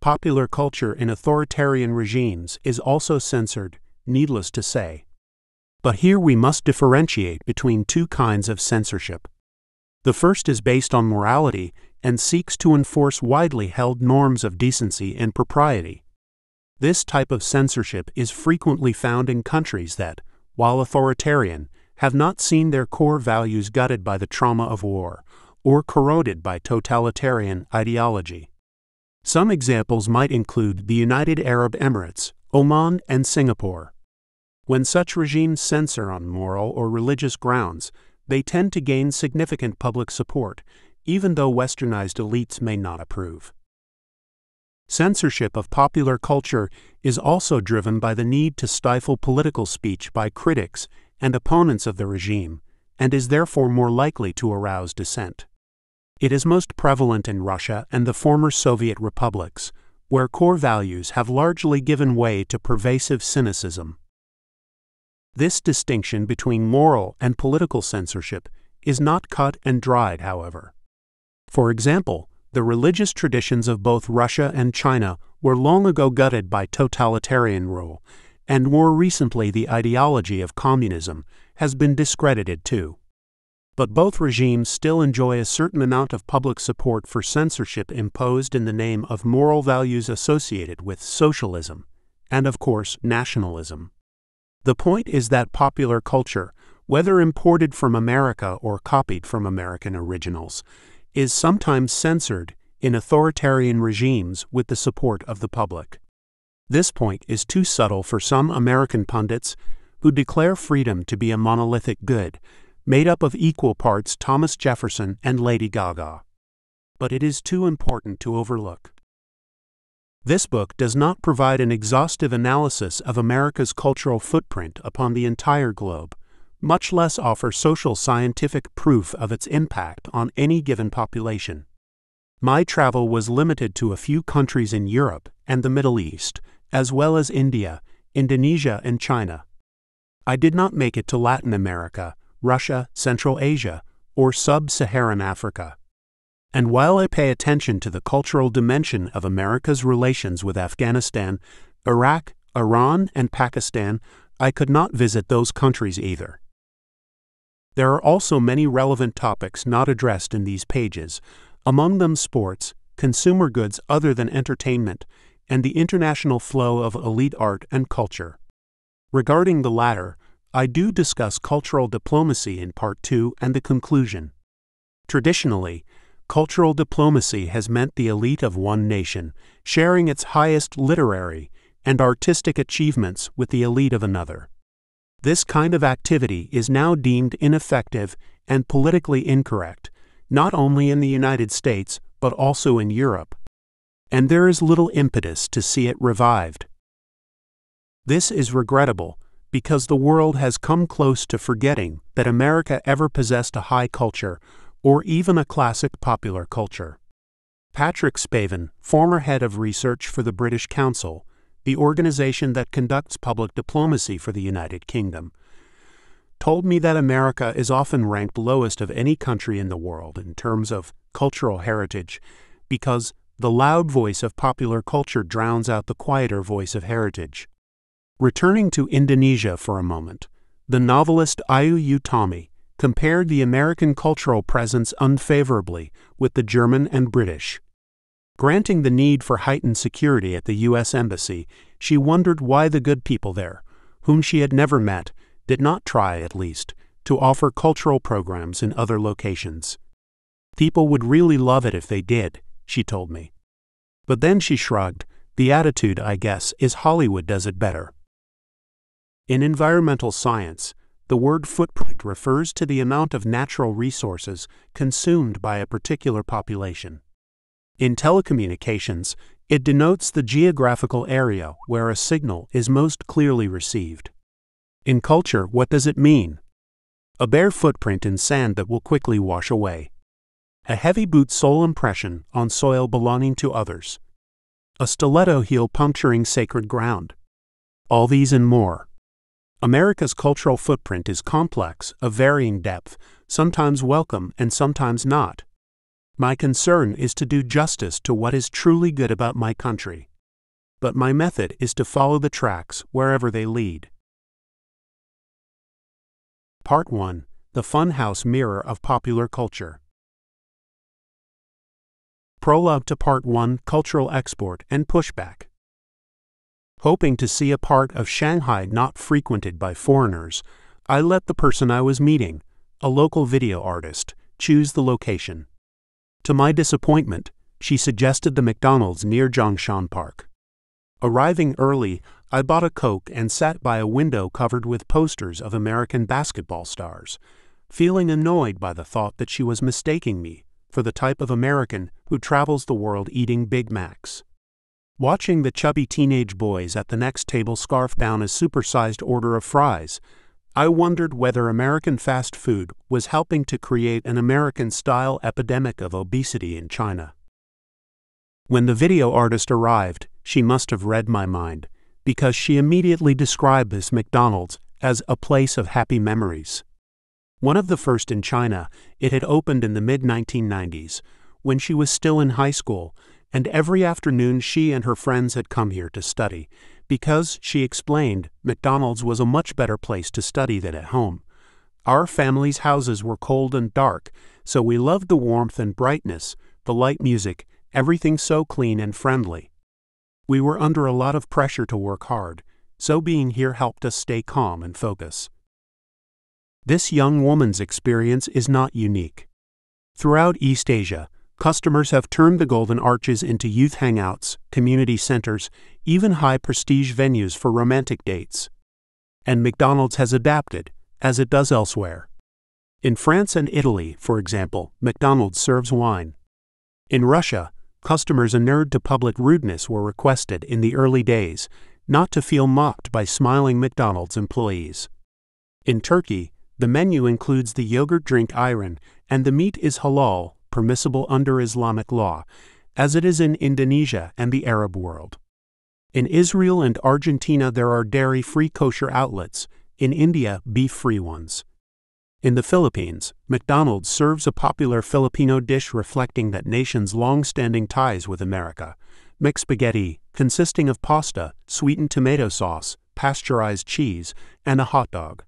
Popular culture in authoritarian regimes is also censored, needless to say. But here we must differentiate between two kinds of censorship. The first is based on morality and seeks to enforce widely held norms of decency and propriety. This type of censorship is frequently found in countries that, while authoritarian, have not seen their core values gutted by the trauma of war or corroded by totalitarian ideology. Some examples might include the United Arab Emirates, Oman, and Singapore. When such regimes censor on moral or religious grounds, they tend to gain significant public support, even though westernized elites may not approve. Censorship of popular culture is also driven by the need to stifle political speech by critics and opponents of the regime, and is therefore more likely to arouse dissent. It is most prevalent in Russia and the former Soviet republics, where core values have largely given way to pervasive cynicism. This distinction between moral and political censorship is not cut and dried, however. For example, the religious traditions of both Russia and China were long ago gutted by totalitarian rule and more recently the ideology of communism, has been discredited too. But both regimes still enjoy a certain amount of public support for censorship imposed in the name of moral values associated with socialism, and of course, nationalism. The point is that popular culture, whether imported from America or copied from American originals, is sometimes censored in authoritarian regimes with the support of the public. This point is too subtle for some American pundits who declare freedom to be a monolithic good, made up of equal parts Thomas Jefferson and Lady Gaga. But it is too important to overlook. This book does not provide an exhaustive analysis of America's cultural footprint upon the entire globe, much less offer social scientific proof of its impact on any given population. My travel was limited to a few countries in Europe and the Middle East, as well as India, Indonesia, and China. I did not make it to Latin America, Russia, Central Asia, or sub Saharan Africa. And while I pay attention to the cultural dimension of America's relations with Afghanistan, Iraq, Iran, and Pakistan, I could not visit those countries either. There are also many relevant topics not addressed in these pages, among them sports, consumer goods other than entertainment, and the international flow of elite art and culture. Regarding the latter, I do discuss cultural diplomacy in Part 2 and the conclusion. Traditionally, cultural diplomacy has meant the elite of one nation sharing its highest literary and artistic achievements with the elite of another. This kind of activity is now deemed ineffective and politically incorrect, not only in the United States, but also in Europe. And there is little impetus to see it revived. This is regrettable because the world has come close to forgetting that America ever possessed a high culture or even a classic popular culture. Patrick Spaven, former head of research for the British Council, the organization that conducts public diplomacy for the United Kingdom, told me that America is often ranked lowest of any country in the world in terms of cultural heritage because the loud voice of popular culture drowns out the quieter voice of heritage. Returning to Indonesia for a moment, the novelist Ayu Utami compared the American cultural presence unfavorably with the German and British. Granting the need for heightened security at the U.S. Embassy, she wondered why the good people there, whom she had never met, did not try, at least, to offer cultural programs in other locations. People would really love it if they did, she told me. But then she shrugged. The attitude, I guess, is Hollywood does it better. In environmental science, the word footprint refers to the amount of natural resources consumed by a particular population. In telecommunications, it denotes the geographical area where a signal is most clearly received. In culture, what does it mean? A bare footprint in sand that will quickly wash away. A heavy boot sole impression on soil belonging to others. A stiletto heel puncturing sacred ground. All these and more. America's cultural footprint is complex, of varying depth, sometimes welcome and sometimes not. My concern is to do justice to what is truly good about my country. But my method is to follow the tracks wherever they lead. Part 1 The Funhouse Mirror of Popular Culture. Prologue to Part 1 Cultural Export and Pushback. Hoping to see a part of Shanghai not frequented by foreigners, I let the person I was meeting, a local video artist, choose the location. To my disappointment, she suggested the McDonald's near Zhongshan Park. Arriving early, I bought a Coke and sat by a window covered with posters of American basketball stars, feeling annoyed by the thought that she was mistaking me for the type of American who travels the world eating Big Macs. Watching the chubby teenage boys at the next table scarf down a supersized order of fries, I wondered whether American fast food was helping to create an American style epidemic of obesity in China. When the video artist arrived, she must have read my mind, because she immediately described this McDonald's as a place of happy memories. One of the first in China, it had opened in the mid 1990s, when she was still in high school, and every afternoon she and her friends had come here to study, because, she explained, McDonald's was a much better place to study than at home. Our family's houses were cold and dark, so we loved the warmth and brightness, the light music, everything so clean and friendly. We were under a lot of pressure to work hard, so being here helped us stay calm and focus. This young woman's experience is not unique. Throughout East Asia, customers have turned the Golden Arches into youth hangouts, community centers, even high prestige venues for romantic dates. And McDonald's has adapted, as it does elsewhere. In France and Italy, for example, McDonald's serves wine. In Russia, customers inured to public rudeness were requested in the early days not to feel mocked by smiling McDonald's employees. In Turkey, the menu includes the yogurt drink ayran, and the meat is halal, permissible under Islamic law, as it is in Indonesia and the Arab world. In Israel and Argentina, there are dairy free kosher outlets, in India, beef free ones. In the Philippines, McDonald's serves a popular Filipino dish reflecting that nation's long standing ties with America McSpaghetti, consisting of pasta, sweetened tomato sauce, pasteurized cheese, and a hot dog.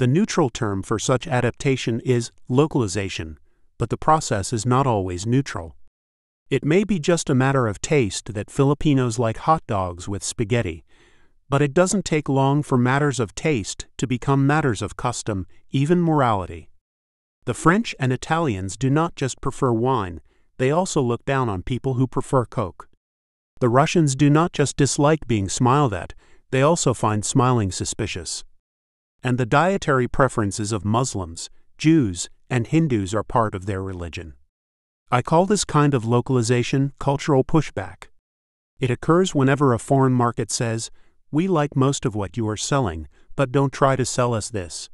The neutral term for such adaptation is localization, but the process is not always neutral. It may be just a matter of taste that Filipinos like hot dogs with spaghetti, but it doesn't take long for matters of taste to become matters of custom, even morality. The French and Italians do not just prefer wine, they also look down on people who prefer Coke. The Russians do not just dislike being smiled at, they also find smiling suspicious. And the dietary preferences of Muslims, Jews, and Hindus are part of their religion. I call this kind of localization cultural pushback. It occurs whenever a foreign market says, We like most of what you are selling, but don't try to sell us this.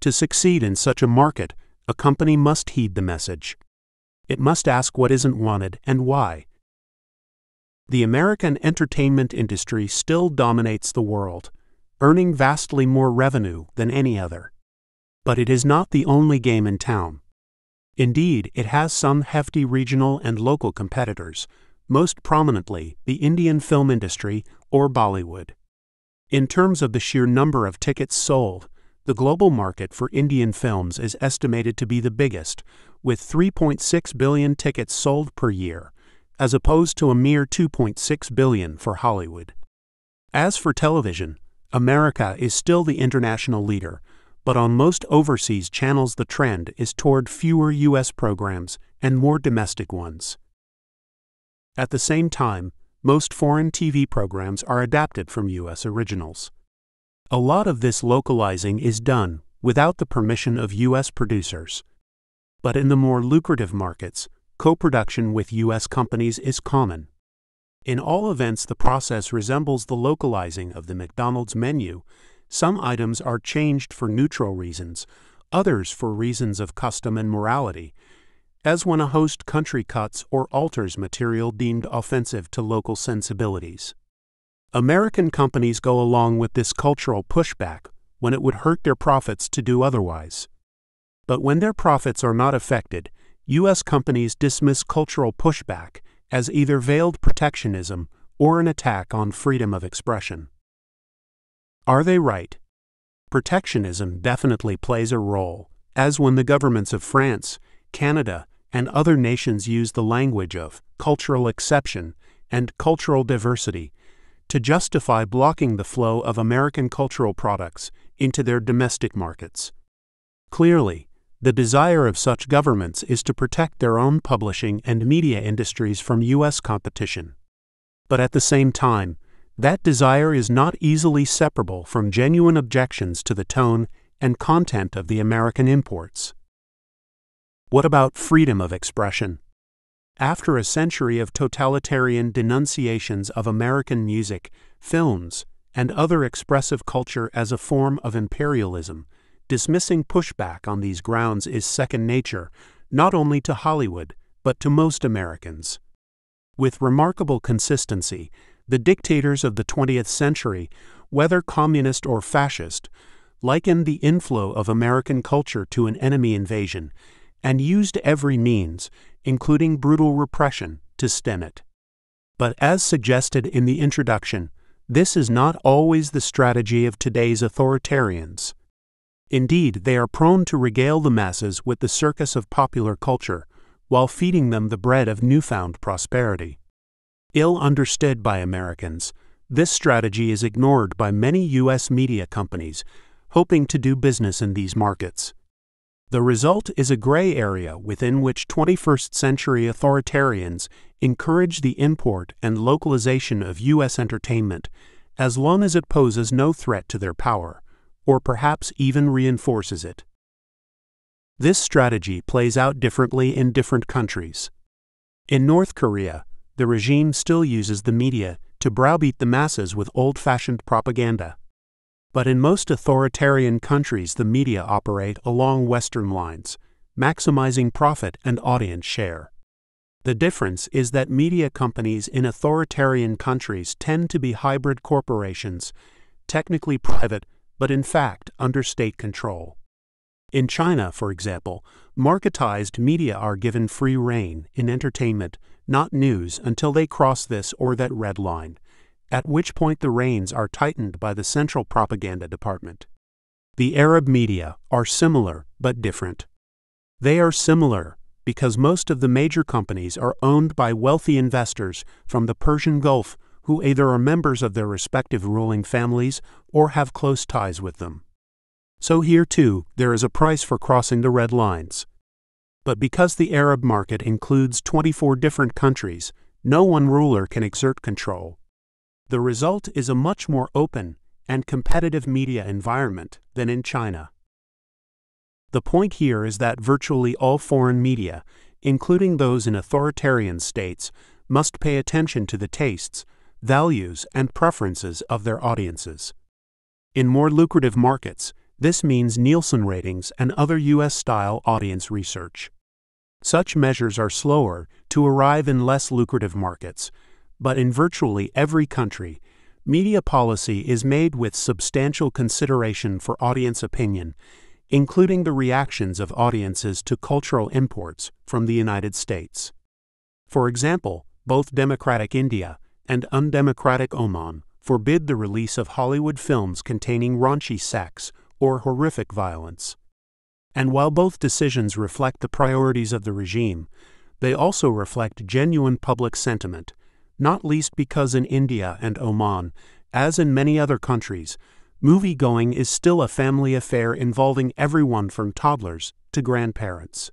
To succeed in such a market, a company must heed the message. It must ask what isn't wanted and why. The American entertainment industry still dominates the world, earning vastly more revenue than any other. But it is not the only game in town. Indeed, it has some hefty regional and local competitors, most prominently the Indian film industry or Bollywood. In terms of the sheer number of tickets sold, the global market for Indian films is estimated to be the biggest, with 3.6 billion tickets sold per year, as opposed to a mere 2.6 billion for Hollywood. As for television, America is still the international leader, but on most overseas channels the trend is toward fewer U.S. programs and more domestic ones. At the same time, most foreign TV programs are adapted from U.S. originals. A lot of this localizing is done without the permission of U.S. producers. But in the more lucrative markets, co production with U.S. companies is common. In all events, the process resembles the localizing of the McDonald's menu. Some items are changed for neutral reasons, others for reasons of custom and morality, as when a host country cuts or alters material deemed offensive to local sensibilities. American companies go along with this cultural pushback when it would hurt their profits to do otherwise. But when their profits are not affected, U.S. companies dismiss cultural pushback as either veiled protectionism or an attack on freedom of expression. Are they right? Protectionism definitely plays a role, as when the governments of France, Canada, and other nations use the language of cultural exception and cultural diversity to justify blocking the flow of American cultural products into their domestic markets. Clearly, the desire of such governments is to protect their own publishing and media industries from U.S. competition. But at the same time, that desire is not easily separable from genuine objections to the tone and content of the American imports. What about freedom of expression? After a century of totalitarian denunciations of American music, films, and other expressive culture as a form of imperialism, dismissing pushback on these grounds is second nature, not only to Hollywood, but to most Americans. With remarkable consistency, the dictators of the 20th century, whether communist or fascist, likened the inflow of American culture to an enemy invasion and used every means, including brutal repression, to stem it. But as suggested in the introduction, this is not always the strategy of today's authoritarians. Indeed, they are prone to regale the masses with the circus of popular culture while feeding them the bread of newfound prosperity. Ill understood by Americans, this strategy is ignored by many U.S. media companies hoping to do business in these markets. The result is a gray area within which 21st century authoritarians encourage the import and localization of U.S. entertainment as long as it poses no threat to their power, or perhaps even reinforces it. This strategy plays out differently in different countries. In North Korea, the regime still uses the media to browbeat the masses with old fashioned propaganda. But in most authoritarian countries, the media operate along Western lines, maximizing profit and audience share. The difference is that media companies in authoritarian countries tend to be hybrid corporations, technically private, but in fact under state control. In China, for example, marketized media are given free rein in entertainment, not news, until they cross this or that red line at which point the reins are tightened by the Central Propaganda Department. The Arab media are similar but different. They are similar because most of the major companies are owned by wealthy investors from the Persian Gulf who either are members of their respective ruling families or have close ties with them. So here too, there is a price for crossing the red lines. But because the Arab market includes 24 different countries, no one ruler can exert control. The result is a much more open, and competitive media environment than in China. The point here is that virtually all foreign media, including those in authoritarian states, must pay attention to the tastes, values, and preferences of their audiences. In more lucrative markets, this means Nielsen ratings and other U.S. style audience research. Such measures are slower to arrive in less lucrative markets, but in virtually every country, media policy is made with substantial consideration for audience opinion including the reactions of audiences to cultural imports from the United States. For example, both democratic India and undemocratic Oman forbid the release of Hollywood films containing raunchy sex or horrific violence. And while both decisions reflect the priorities of the regime, they also reflect genuine public sentiment, not least because in India and Oman, as in many other countries, movie going is still a family affair involving everyone from toddlers to grandparents.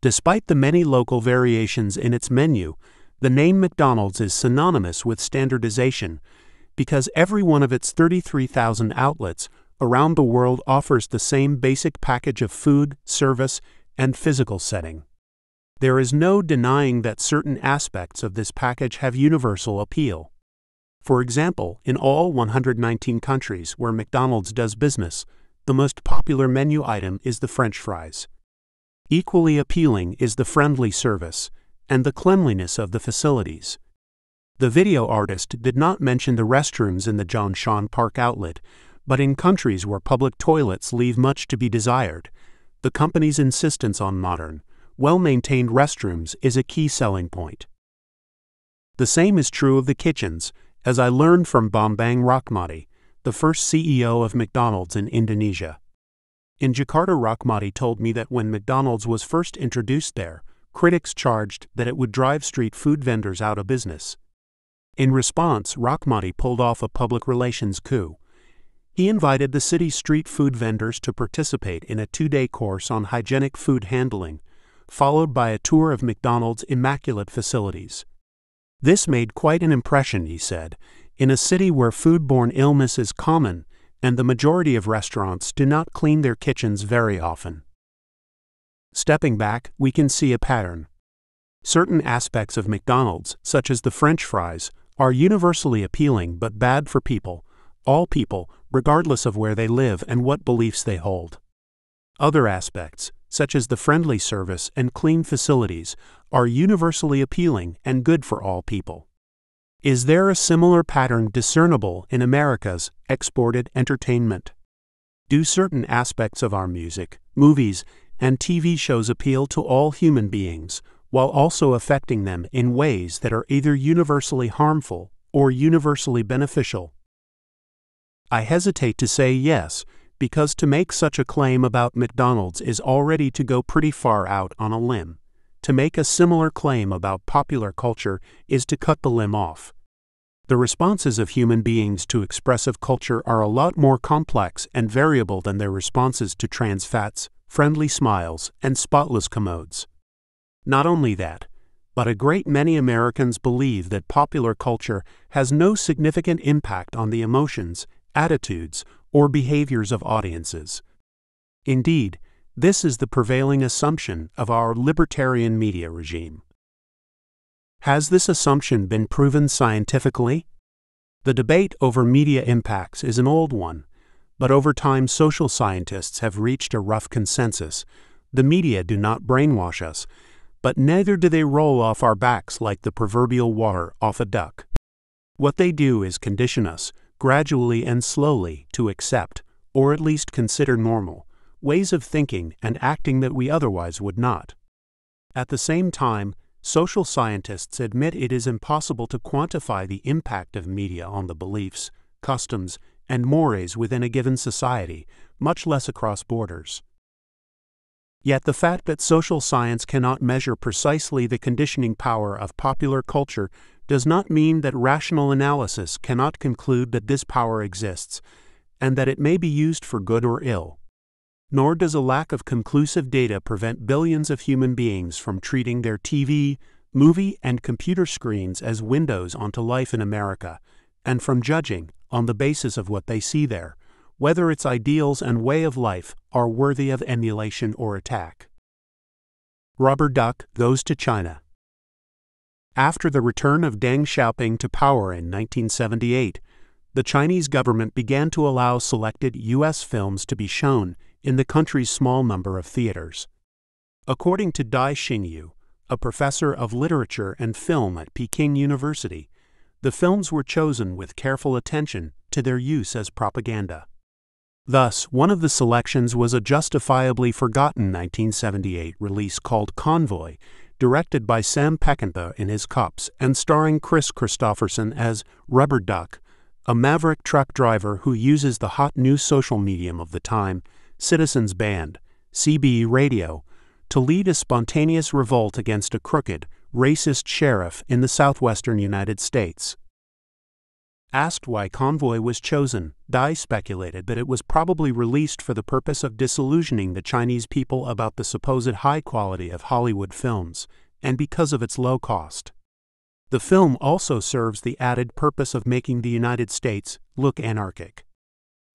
Despite the many local variations in its menu, the name McDonald's is synonymous with standardization because every one of its 33,000 outlets around the world offers the same basic package of food, service, and physical setting. There is no denying that certain aspects of this package have universal appeal. For example, in all 119 countries where McDonald's does business, the most popular menu item is the French fries. Equally appealing is the friendly service and the cleanliness of the facilities. The video artist did not mention the restrooms in the Zhongshan Park outlet, but in countries where public toilets leave much to be desired, the company's insistence on modern, well maintained restrooms is a key selling point. The same is true of the kitchens as I learned from Bambang Rachmadi, the first CEO of McDonald's in Indonesia. In Jakarta, Rachmadi told me that when McDonald's was first introduced there, critics charged that it would drive street food vendors out of business. In response, Rachmadi pulled off a public relations coup. He invited the city's street food vendors to participate in a two day course on hygienic food handling, followed by a tour of McDonald's immaculate facilities. This made quite an impression, he said, in a city where foodborne illness is common and the majority of restaurants do not clean their kitchens very often. Stepping back, we can see a pattern. Certain aspects of McDonald's, such as the French fries, are universally appealing but bad for people, all people, regardless of where they live and what beliefs they hold. Other aspects, such as the friendly service and clean facilities, are universally appealing and good for all people. Is there a similar pattern discernible in America's exported entertainment? Do certain aspects of our music, movies, and TV shows appeal to all human beings, while also affecting them in ways that are either universally harmful or universally beneficial? I hesitate to say yes, because to make such a claim about McDonald's is already to go pretty far out on a limb. To make a similar claim about popular culture is to cut the limb off. The responses of human beings to expressive culture are a lot more complex and variable than their responses to trans fats, friendly smiles, and spotless commodes. Not only that, but a great many Americans believe that popular culture has no significant impact on the emotions, attitudes, or behaviors of audiences. Indeed, this is the prevailing assumption of our libertarian media regime. Has this assumption been proven scientifically? The debate over media impacts is an old one, but over time social scientists have reached a rough consensus. The media do not brainwash us, but neither do they roll off our backs like the proverbial water off a duck. What they do is condition us, gradually and slowly, to accept, or at least consider normal, ways of thinking and acting that we otherwise would not. At the same time, social scientists admit it is impossible to quantify the impact of media on the beliefs, customs, and mores within a given society, much less across borders. Yet the fact that social science cannot measure precisely the conditioning power of popular culture does not mean that rational analysis cannot conclude that this power exists, and that it may be used for good or ill nor does a lack of conclusive data prevent billions of human beings from treating their TV, movie, and computer screens as windows onto life in America, and from judging, on the basis of what they see there, whether its ideals and way of life are worthy of emulation or attack. Rubber Duck goes to China. After the return of Deng Xiaoping to power in 1978, the Chinese government began to allow selected U.S. films to be shown in the country's small number of theaters. According to Dai Xingyu, a professor of literature and film at Peking University, the films were chosen with careful attention to their use as propaganda. Thus, one of the selections was a justifiably forgotten 1978 release called Convoy, directed by Sam Peckinpah in his cups and starring Kris Kristofferson as Rubber Duck, a maverick truck driver who uses the hot new social medium of the time, Citizens Band, CB Radio, to lead a spontaneous revolt against a crooked, racist sheriff in the southwestern United States. Asked why Convoy was chosen, Dai speculated that it was probably released for the purpose of disillusioning the Chinese people about the supposed high quality of Hollywood films, and because of its low cost. The film also serves the added purpose of making the United States look anarchic.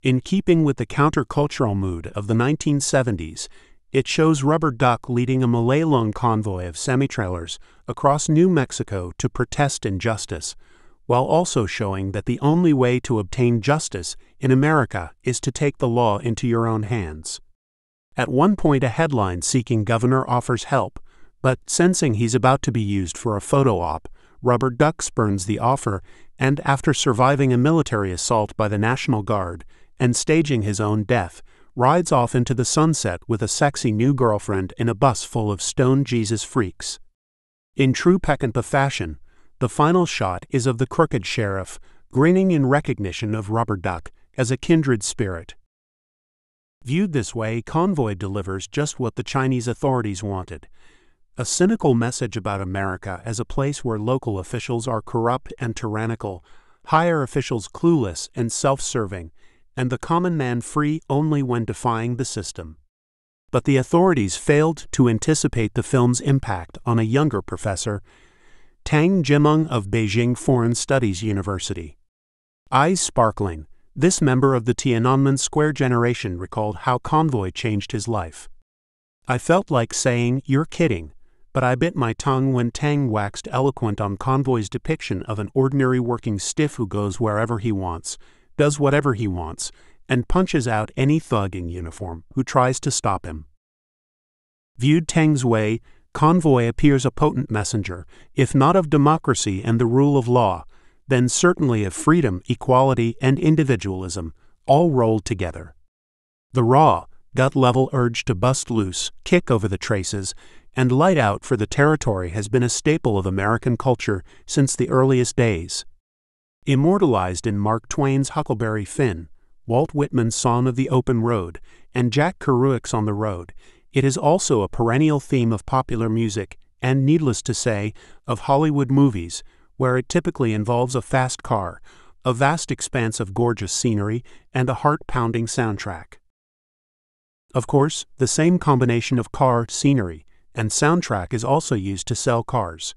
In keeping with the countercultural mood of the 1970s, it shows Rubber Duck leading a Malay-Lung convoy of semi-trailers across New Mexico to protest injustice, while also showing that the only way to obtain justice in America is to take the law into your own hands. At one point, a headline seeking governor offers help, but sensing he's about to be used for a photo op, Rubber Duck spurns the offer and, after surviving a military assault by the National Guard and staging his own death, rides off into the sunset with a sexy new girlfriend in a bus full of stone Jesus freaks. In true Peckinpah fashion, the final shot is of the crooked sheriff, grinning in recognition of Rubber Duck as a kindred spirit. Viewed this way, Convoy delivers just what the Chinese authorities wanted a cynical message about America as a place where local officials are corrupt and tyrannical, higher officials clueless and self serving, and the common man free only when defying the system. But the authorities failed to anticipate the film's impact on a younger professor, Tang Jimeng of Beijing Foreign Studies University. Eyes sparkling, this member of the Tiananmen Square generation recalled how Convoy changed his life. I felt like saying, You're kidding but I bit my tongue when Tang waxed eloquent on Convoy's depiction of an ordinary working stiff who goes wherever he wants, does whatever he wants, and punches out any thug in uniform who tries to stop him. Viewed Tang's way, Convoy appears a potent messenger, if not of democracy and the rule of law, then certainly of freedom, equality, and individualism, all rolled together. The raw, gut level urge to bust loose, kick over the traces, and light out for the territory has been a staple of American culture since the earliest days. Immortalized in Mark Twain's Huckleberry Finn, Walt Whitman's Song of the Open Road, and Jack Kerouac's On the Road, it is also a perennial theme of popular music and, needless to say, of Hollywood movies, where it typically involves a fast car, a vast expanse of gorgeous scenery, and a heart pounding soundtrack. Of course, the same combination of car, scenery, and soundtrack is also used to sell cars.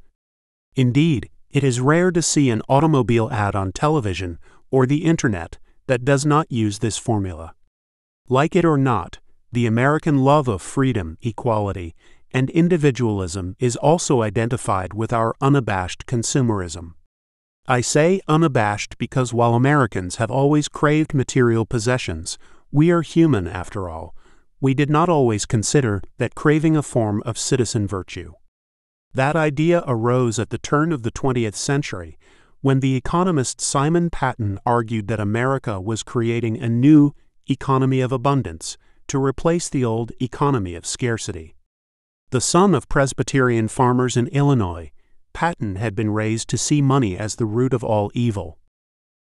Indeed, it is rare to see an automobile ad on television or the internet that does not use this formula. Like it or not, the American love of freedom, equality, and individualism is also identified with our unabashed consumerism. I say unabashed because while Americans have always craved material possessions, we are human after all, we did not always consider that craving a form of citizen virtue. That idea arose at the turn of the 20th century when the economist Simon Patten argued that America was creating a new economy of abundance to replace the old economy of scarcity. The son of Presbyterian farmers in Illinois, Patten had been raised to see money as the root of all evil.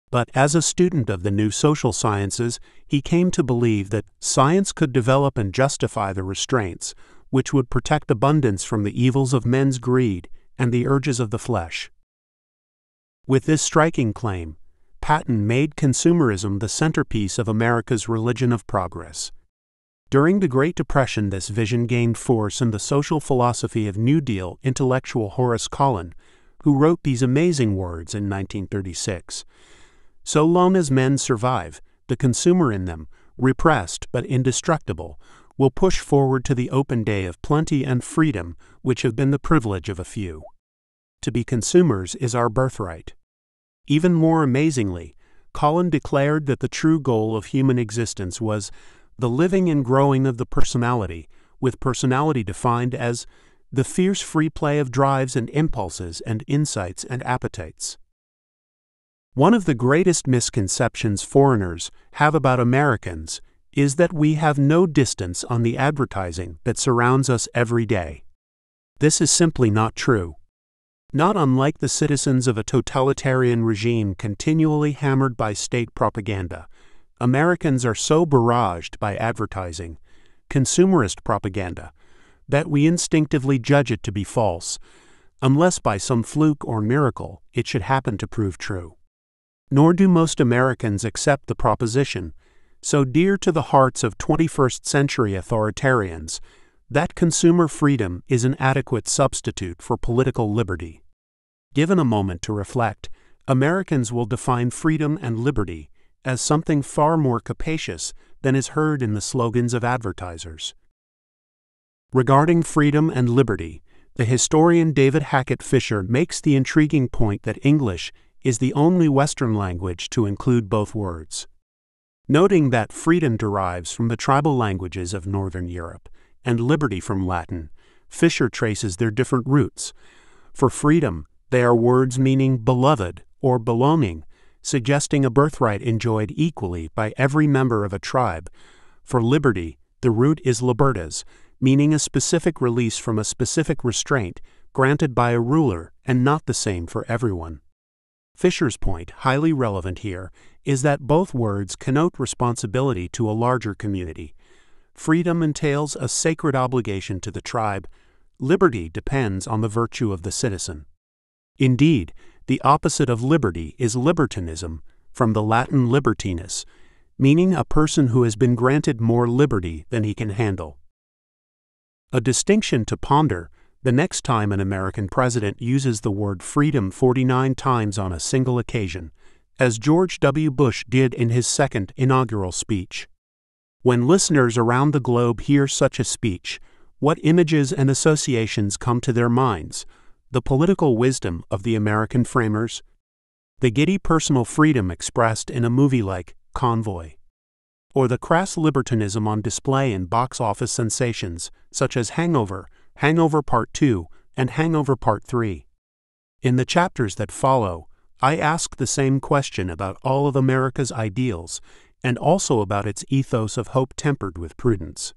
But as a student of the new social sciences, he came to believe that science could develop and justify the restraints which would protect abundance from the evils of men's greed and the urges of the flesh. With this striking claim, Patten made consumerism the centerpiece of America's religion of progress. During the Great Depression, this vision gained force in the social philosophy of New Deal intellectual Horace Kallen, who wrote these amazing words in 1936 So long as men survive, the consumer in them, repressed but indestructible, will push forward to the open day of plenty and freedom which have been the privilege of a few. To be consumers is our birthright. Even more amazingly, Kallen declared that the true goal of human existence was the living and growing of the personality, with personality defined as the fierce free play of drives and impulses and insights and appetites. One of the greatest misconceptions foreigners have about Americans is that we have no distance on the advertising that surrounds us every day. This is simply not true. Not unlike the citizens of a totalitarian regime continually hammered by state propaganda, Americans are so barraged by advertising, consumerist propaganda, that we instinctively judge it to be false, unless by some fluke or miracle it should happen to prove true. Nor do most Americans accept the proposition, so dear to the hearts of 21st century authoritarians, that consumer freedom is an adequate substitute for political liberty. Given a moment to reflect, Americans will define freedom and liberty as something far more capacious than is heard in the slogans of advertisers. Regarding freedom and liberty, the historian David Hackett Fischer makes the intriguing point that English is the only Western language to include both words. Noting that freedom derives from the tribal languages of Northern Europe and liberty from Latin, Fischer traces their different roots. For freedom, they are words meaning beloved or belonging, suggesting a birthright enjoyed equally by every member of a tribe. For liberty, the root is libertas, meaning a specific release from a specific restraint granted by a ruler and not the same for everyone. Fischer's point, highly relevant here, is that both words connote responsibility to a larger community. Freedom entails a sacred obligation to the tribe. Liberty depends on the virtue of the citizen. Indeed, the opposite of liberty is libertinism, from the Latin libertinus, meaning a person who has been granted more liberty than he can handle. A distinction to ponder the next time an American president uses the word freedom 49 times on a single occasion, as George W. Bush did in his second inaugural speech. When listeners around the globe hear such a speech, what images and associations come to their minds? The political wisdom of the American framers? The giddy personal freedom expressed in a movie like Convoy? or the crass libertinism on display in box office sensations such as Hangover, Hangover Part 2, and Hangover Part 3. In the chapters that follow, I ask the same question about all of America's ideals and also about its ethos of hope tempered with prudence.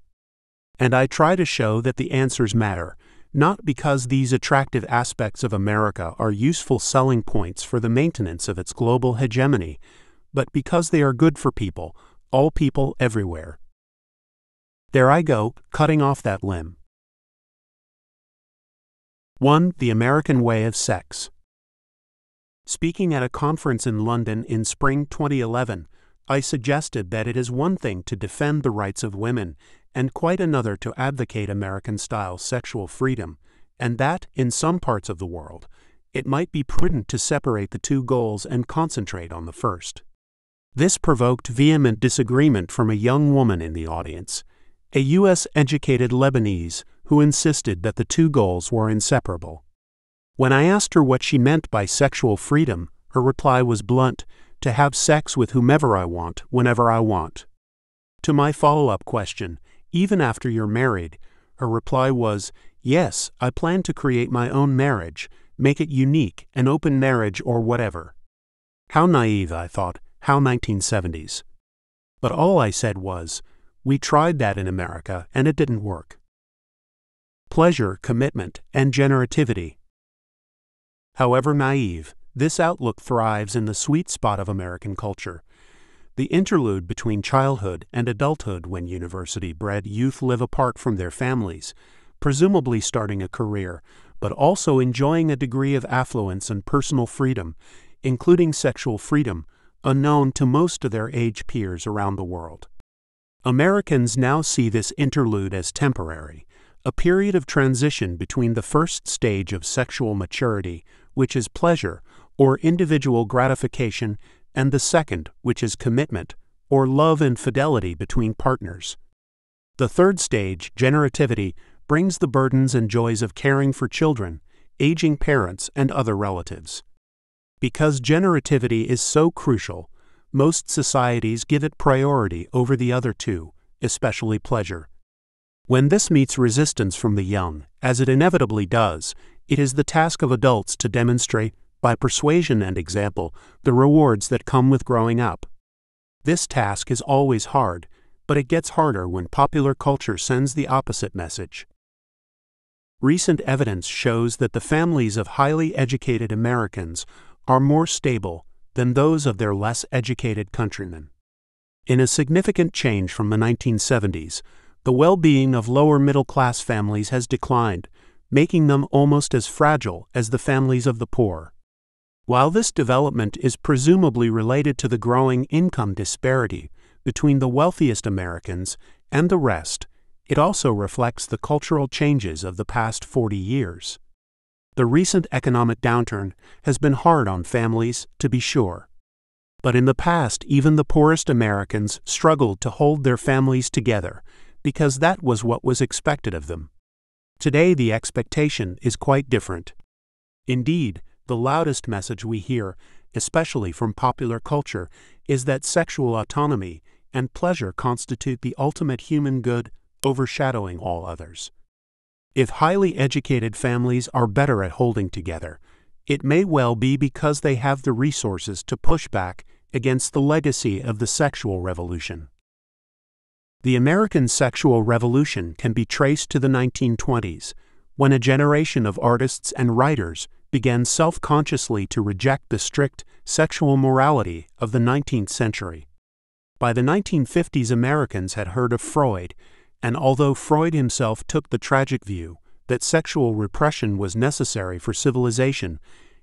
And I try to show that the answers matter, not because these attractive aspects of America are useful selling points for the maintenance of its global hegemony, but because they are good for people all people everywhere. There I go, cutting off that limb. 1. The American Way of Sex. Speaking at a conference in London in spring 2011, I suggested that it is one thing to defend the rights of women and quite another to advocate American style sexual freedom, and that, in some parts of the world, it might be prudent to separate the two goals and concentrate on the first. This provoked vehement disagreement from a young woman in the audience, a U.S. educated Lebanese who insisted that the two goals were inseparable. When I asked her what she meant by sexual freedom, her reply was blunt to have sex with whomever I want, whenever I want. To my follow up question, even after you're married, her reply was, Yes, I plan to create my own marriage, make it unique, an open marriage, or whatever. How naive, I thought, how 1970s. But all I said was, we tried that in America and it didn't work. Pleasure, commitment, and generativity. However naive, this outlook thrives in the sweet spot of American culture. The interlude between childhood and adulthood when university bred youth live apart from their families, presumably starting a career, but also enjoying a degree of affluence and personal freedom, including sexual freedom, unknown to most of their age peers around the world. Americans now see this interlude as temporary, a period of transition between the first stage of sexual maturity, which is pleasure or individual gratification, and the second, which is commitment, or love and fidelity between partners. The third stage, generativity, brings the burdens and joys of caring for children, aging parents, and other relatives. Because generativity is so crucial, most societies give it priority over the other two, especially pleasure. When this meets resistance from the young, as it inevitably does, it is the task of adults to demonstrate, by persuasion and example, the rewards that come with growing up. This task is always hard, but it gets harder when popular culture sends the opposite message. Recent evidence shows that the families of highly educated Americans are more stable than those of their less educated countrymen. In a significant change from the 1970s, the well being of lower middle class families has declined, making them almost as fragile as the families of the poor. While this development is presumably related to the growing income disparity between the wealthiest Americans and the rest, it also reflects the cultural changes of the past 40 years. The recent economic downturn has been hard on families, to be sure. But in the past, even the poorest Americans struggled to hold their families together because that was what was expected of them. Today, the expectation is quite different. Indeed, the loudest message we hear, especially from popular culture, is that sexual autonomy and pleasure constitute the ultimate human good, overshadowing all others. If highly educated families are better at holding together, it may well be because they have the resources to push back against the legacy of the sexual revolution. The American sexual revolution can be traced to the 1920s, when a generation of artists and writers began self consciously to reject the strict sexual morality of the 19th century. By the 1950s, Americans had heard of Freud, and although Freud himself took the tragic view that sexual repression was necessary for civilization,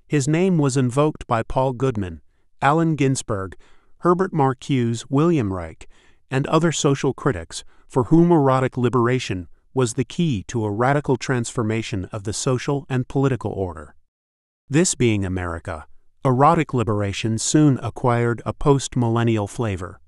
his name was invoked by Paul Goodman, Allen Ginsberg, Herbert Marcuse, Wilhelm Reich, and other social critics for whom erotic liberation was the key to a radical transformation of the social and political order. This being America, erotic liberation soon acquired a post millennial flavor.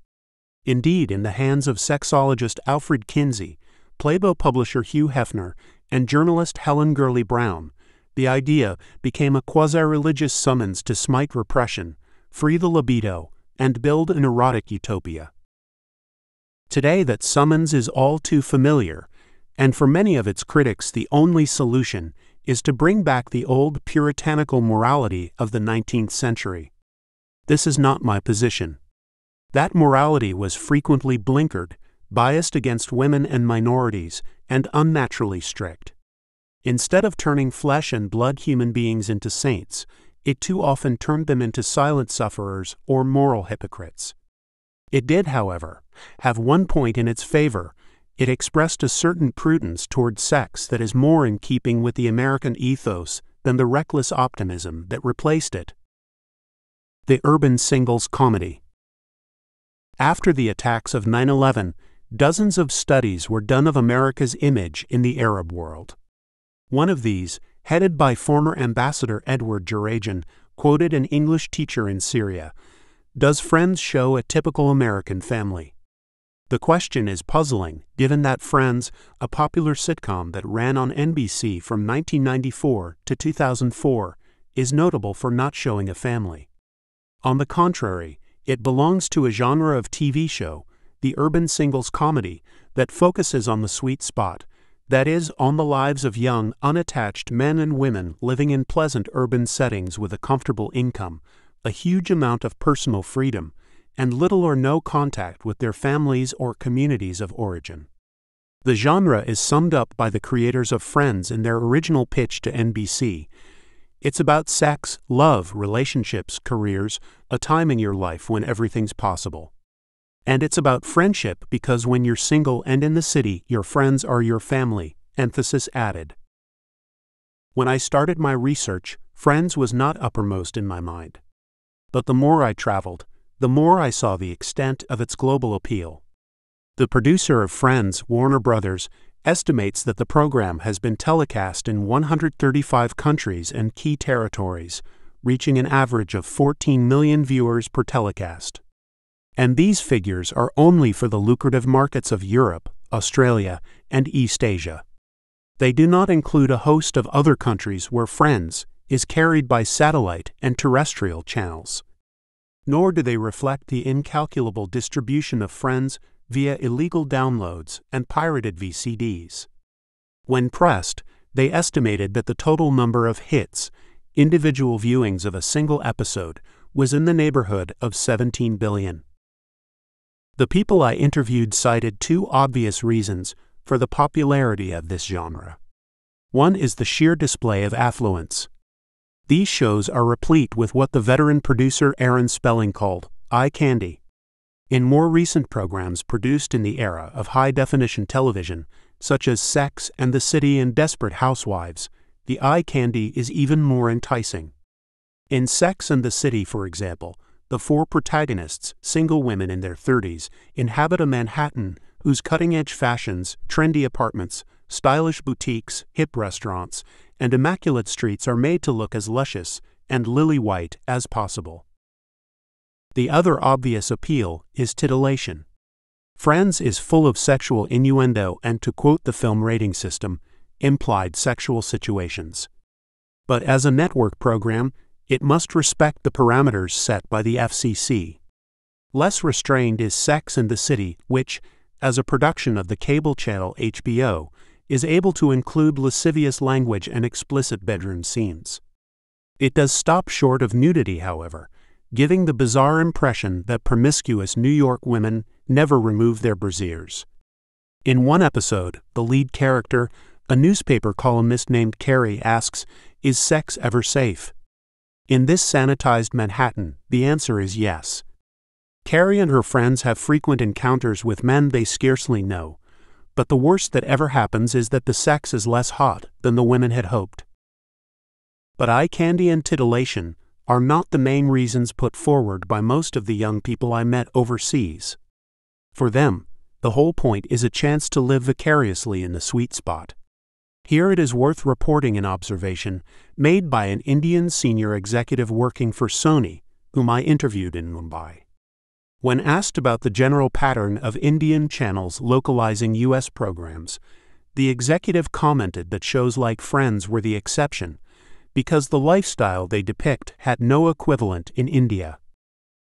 Indeed, in the hands of sexologist Alfred Kinsey, Playboy publisher Hugh Hefner, and journalist Helen Gurley Brown, the idea became a quasi religious summons to smite repression, free the libido, and build an erotic utopia. Today, that summons is all too familiar, and for many of its critics, the only solution is to bring back the old puritanical morality of the 19th century. This is not my position. That morality was frequently blinkered, biased against women and minorities, and unnaturally strict. Instead of turning flesh and blood human beings into saints, it too often turned them into silent sufferers or moral hypocrites. It did, however, have one point in its favor. It expressed a certain prudence toward sex that is more in keeping with the American ethos than the reckless optimism that replaced it. The Urban Singles Comedy After the attacks of 9 11, dozens of studies were done of America's image in the Arab world. One of these, headed by former Ambassador Edward Djerejian, quoted an English teacher in Syria does Friends show a typical American family? The question is puzzling given that Friends, a popular sitcom that ran on NBC from 1994 to 2004, is notable for not showing a family. On the contrary, it belongs to a genre of TV show, the urban singles comedy, that focuses on the sweet spot, that is, on the lives of young, unattached men and women living in pleasant urban settings with a comfortable income, a huge amount of personal freedom, and little or no contact with their families or communities of origin. The genre is summed up by the creators of Friends in their original pitch to NBC. It's about sex, love, relationships, careers, a time in your life when everything's possible. And it's about friendship because when you're single and in the city, your friends are your family, emphasis added. When I started my research, Friends was not uppermost in my mind. But the more I traveled, the more I saw the extent of its global appeal. The producer of Friends, Warner Brothers, estimates that the program has been telecast in 135 countries and key territories, reaching an average of 14 million viewers per telecast. And these figures are only for the lucrative markets of Europe, Australia, and East Asia. They do not include a host of other countries where Friends is carried by satellite and terrestrial channels. Nor do they reflect the incalculable distribution of Friends via illegal downloads and pirated VCDs. When pressed, they estimated that the total number of hits, individual viewings of a single episode, was in the neighborhood of 17 billion. The people I interviewed cited two obvious reasons for the popularity of this genre. One is the sheer display of affluence. These shows are replete with what the veteran producer Aaron Spelling called eye candy. In more recent programs produced in the era of high definition television, such as Sex and the City and Desperate Housewives, the eye candy is even more enticing. In Sex and the City, for example, the four protagonists, single women in their 30s, inhabit a Manhattan whose cutting edge fashions, trendy apartments, stylish boutiques, hip restaurants, and immaculate streets are made to look as luscious and lily white as possible. The other obvious appeal is titillation. Friends is full of sexual innuendo and, to quote the film rating system, implied sexual situations. But as a network program, it must respect the parameters set by the FCC. Less restrained is Sex and the City, which, as a production of the cable channel HBO, is able to include lascivious language and explicit bedroom scenes. It does stop short of nudity, however, giving the bizarre impression that promiscuous New York women never remove their brasiers. In one episode, the lead character, a newspaper columnist named Carrie, asks, Is sex ever safe? In this sanitized Manhattan, the answer is yes. Carrie and her friends have frequent encounters with men they scarcely know, but the worst that ever happens is that the sex is less hot than the women had hoped. But eye candy and titillation are not the main reasons put forward by most of the young people I met overseas. For them, the whole point is a chance to live vicariously in the sweet spot. Here it is worth reporting an observation made by an Indian senior executive working for Sony, whom I interviewed in Mumbai. When asked about the general pattern of Indian channels localizing U.S. programs, the executive commented that shows like Friends were the exception because the lifestyle they depict had no equivalent in India.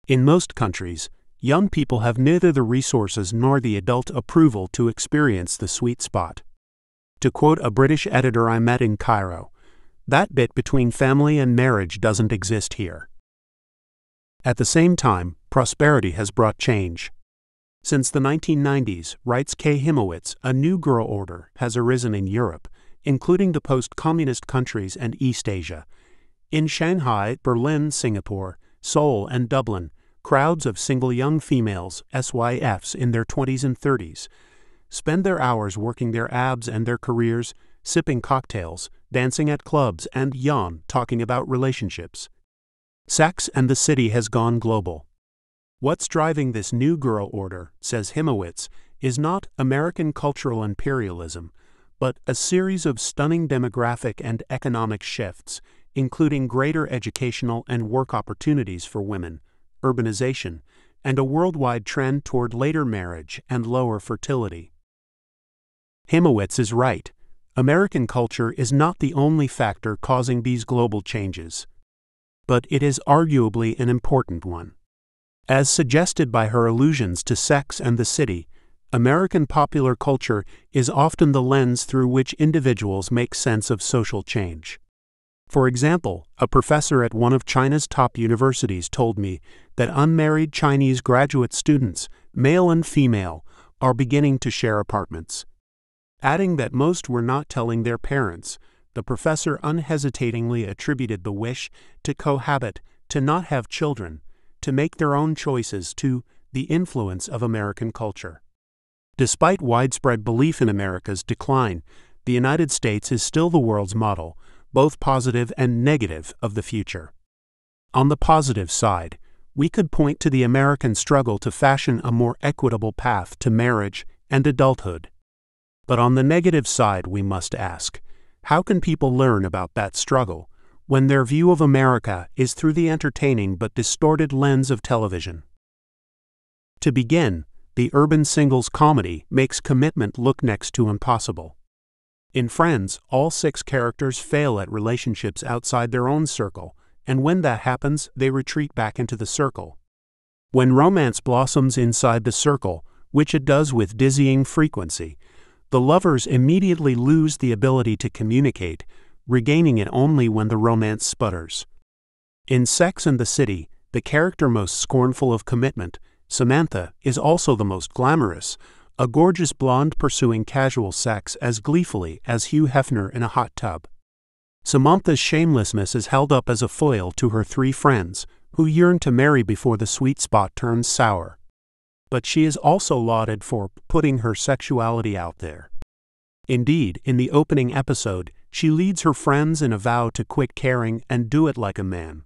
In most countries, young people have neither the resources nor the adult approval to experience the sweet spot. To quote a British editor I met in Cairo, that bit between family and marriage doesn't exist here. At the same time, prosperity has brought change. Since the 1990s, writes Kay Hymowitz, a new girl order has arisen in Europe, including the post communist countries and East Asia. In Shanghai, Berlin, Singapore, Seoul, and Dublin, crowds of single young females, SYFs in their 20s and 30s, spend their hours working their abs and their careers, sipping cocktails, dancing at clubs, and yawn talking about relationships. Sex and the City has gone global. What's driving this new girl order, says Hymowitz, is not American cultural imperialism, but a series of stunning demographic and economic shifts, including greater educational and work opportunities for women, urbanization, and a worldwide trend toward later marriage and lower fertility. Hymowitz is right. American culture is not the only factor causing these global changes, but it is arguably an important one. As suggested by her allusions to sex and the city, American popular culture is often the lens through which individuals make sense of social change. For example, a professor at one of China's top universities told me that unmarried Chinese graduate students, male and female, are beginning to share apartments. Adding that most were not telling their parents, the professor unhesitatingly attributed the wish to cohabit, to not have children, to make their own choices to the influence of American culture. Despite widespread belief in America's decline, the United States is still the world's model, both positive and negative, of the future. On the positive side, we could point to the American struggle to fashion a more equitable path to marriage and adulthood. But on the negative side, we must ask how can people learn about that struggle, when their view of America is through the entertaining but distorted lens of television. To begin, the urban singles comedy makes commitment look next to impossible. In Friends, all six characters fail at relationships outside their own circle, and when that happens, they retreat back into the circle. When romance blossoms inside the circle, which it does with dizzying frequency, the lovers immediately lose the ability to communicate, regaining it only when the romance sputters. In Sex and the City, the character most scornful of commitment, Samantha, is also the most glamorous, a gorgeous blonde pursuing casual sex as gleefully as Hugh Hefner in a hot tub. Samantha's shamelessness is held up as a foil to her three friends, who yearn to marry before the sweet spot turns sour. But she is also lauded for putting her sexuality out there. Indeed, in the opening episode, she leads her friends in a vow to quit caring and do it like a man.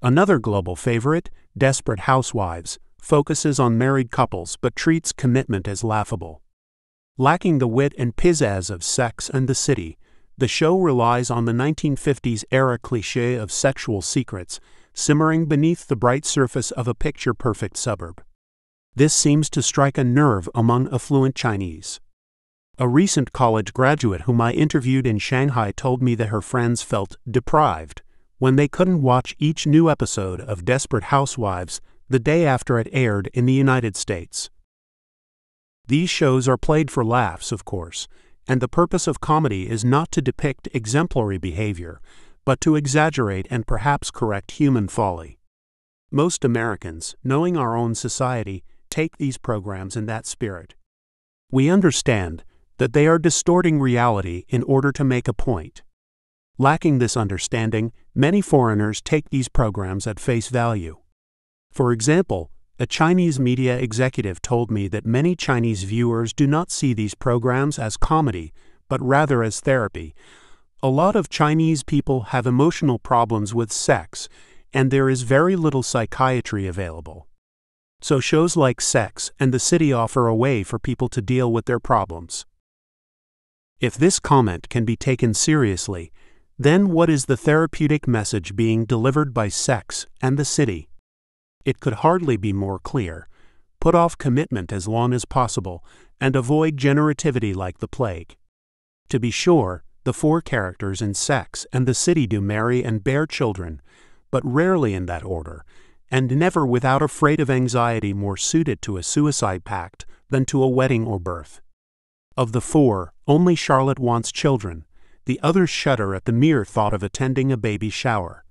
Another global favorite, Desperate Housewives, focuses on married couples but treats commitment as laughable. Lacking the wit and pizzazz of Sex and the City, the show relies on the 1950s era cliche of sexual secrets simmering beneath the bright surface of a picture perfect suburb. This seems to strike a nerve among affluent Chinese. A recent college graduate whom I interviewed in Shanghai told me that her friends felt deprived when they couldn't watch each new episode of Desperate Housewives the day after it aired in the United States. These shows are played for laughs, of course, and the purpose of comedy is not to depict exemplary behavior, but to exaggerate and perhaps correct human folly. Most Americans, knowing our own society, take these programs in that spirit. We understand that they are distorting reality in order to make a point. Lacking this understanding, many foreigners take these programs at face value. For example, a Chinese media executive told me that many Chinese viewers do not see these programs as comedy, but rather as therapy, a lot of Chinese people have emotional problems with sex, and there is very little psychiatry available. So shows like Sex and The City offer a way for people to deal with their problems. If this comment can be taken seriously, then what is the therapeutic message being delivered by Sex and The City? It could hardly be more clear. Put off commitment as long as possible and avoid generativity like the plague. To be sure, the four characters in Sex and the City do marry and bear children, but rarely in that order, and never without a freight of anxiety more suited to a suicide pact than to a wedding or birth. Of the four, only Charlotte wants children, the others shudder at the mere thought of attending a baby shower.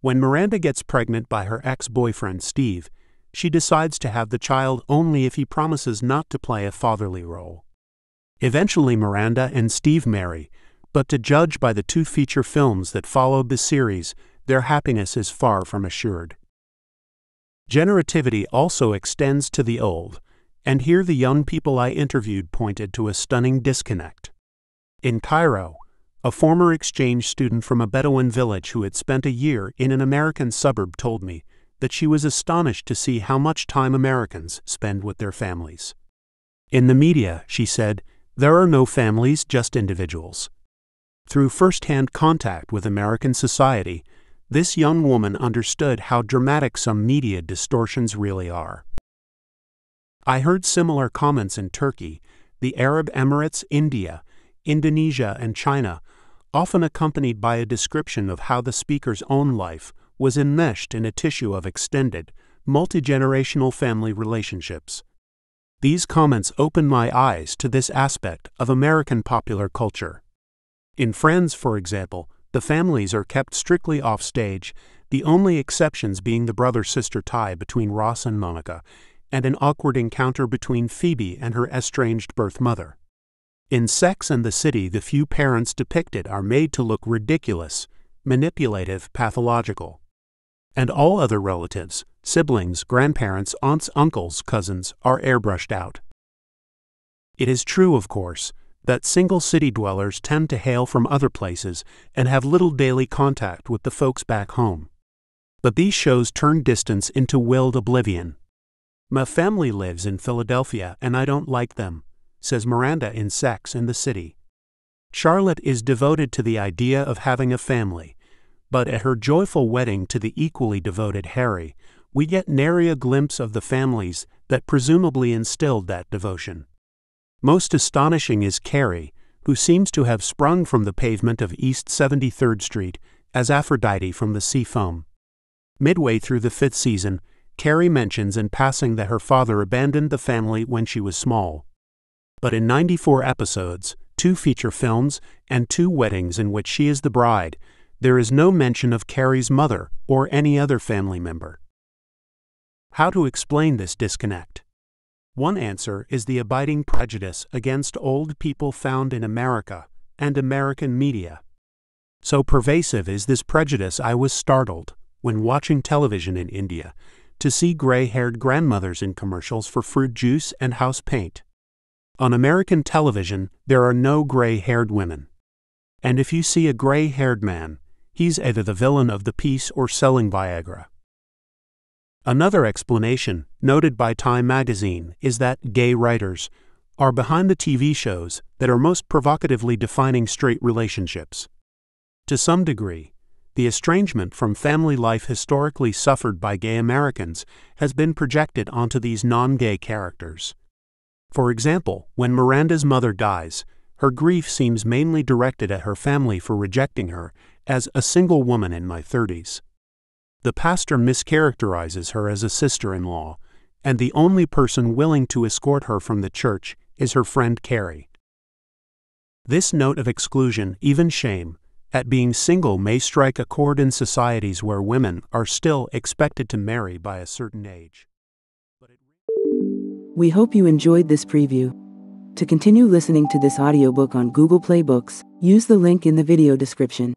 When Miranda gets pregnant by her ex boyfriend Steve, she decides to have the child only if he promises not to play a fatherly role. Eventually, Miranda and Steve marry, but to judge by the two feature films that followed the series, their happiness is far from assured. Generativity also extends to the old, and here the young people I interviewed pointed to a stunning disconnect. In Cairo, a former exchange student from a Bedouin village who had spent a year in an American suburb told me that she was astonished to see how much time Americans spend with their families. In the media, she said, there are no families, just individuals. Through first-hand contact with American society, this young woman understood how dramatic some media distortions really are. I heard similar comments in Turkey, the Arab Emirates, India, Indonesia, and China, often accompanied by a description of how the speaker's own life was enmeshed in a tissue of extended, multi-generational family relationships. These comments opened my eyes to this aspect of American popular culture. In Friends, for example, the families are kept strictly off stage, the only exceptions being the brother sister tie between Ross and Monica, and an awkward encounter between Phoebe and her estranged birth mother. In Sex and the City, the few parents depicted are made to look ridiculous, manipulative, pathological. And all other relatives, siblings, grandparents, aunts, uncles, cousins, are airbrushed out. It is true, of course, that single city dwellers tend to hail from other places and have little daily contact with the folks back home. But these shows turn distance into willed oblivion. My family lives in Philadelphia and I don't like them, says Miranda in Sex and the City. Charlotte is devoted to the idea of having a family, but at her joyful wedding to the equally devoted Harry, we get nary a glimpse of the families that presumably instilled that devotion. Most astonishing is Carrie, who seems to have sprung from the pavement of East 73rd Street as Aphrodite from the sea foam. Midway through the fifth season, Carrie mentions in passing that her father abandoned the family when she was small. But in 94 episodes, two feature films, and two weddings in which she is the bride, there is no mention of Carrie's mother or any other family member. How to explain this disconnect? One answer is the abiding prejudice against old people found in America and American media. So pervasive is this prejudice, I was startled, when watching television in India, to see gray haired grandmothers in commercials for fruit juice and house paint. On American television, there are no gray haired women. And if you see a gray haired man, he's either the villain of the piece or selling Viagra. Another explanation, noted by Time magazine, is that gay writers are behind the TV shows that are most provocatively defining straight relationships. To some degree, the estrangement from family life historically suffered by gay Americans has been projected onto these non gay characters. For example, when Miranda's mother dies, her grief seems mainly directed at her family for rejecting her as a single woman in my 30s. The pastor mischaracterizes her as a sister in law, and the only person willing to escort her from the church is her friend Carrie. This note of exclusion, even shame, at being single may strike a chord in societies where women are still expected to marry by a certain age. We hope you enjoyed this preview. To continue listening to this audiobook on Google Play Books, use the link in the video description.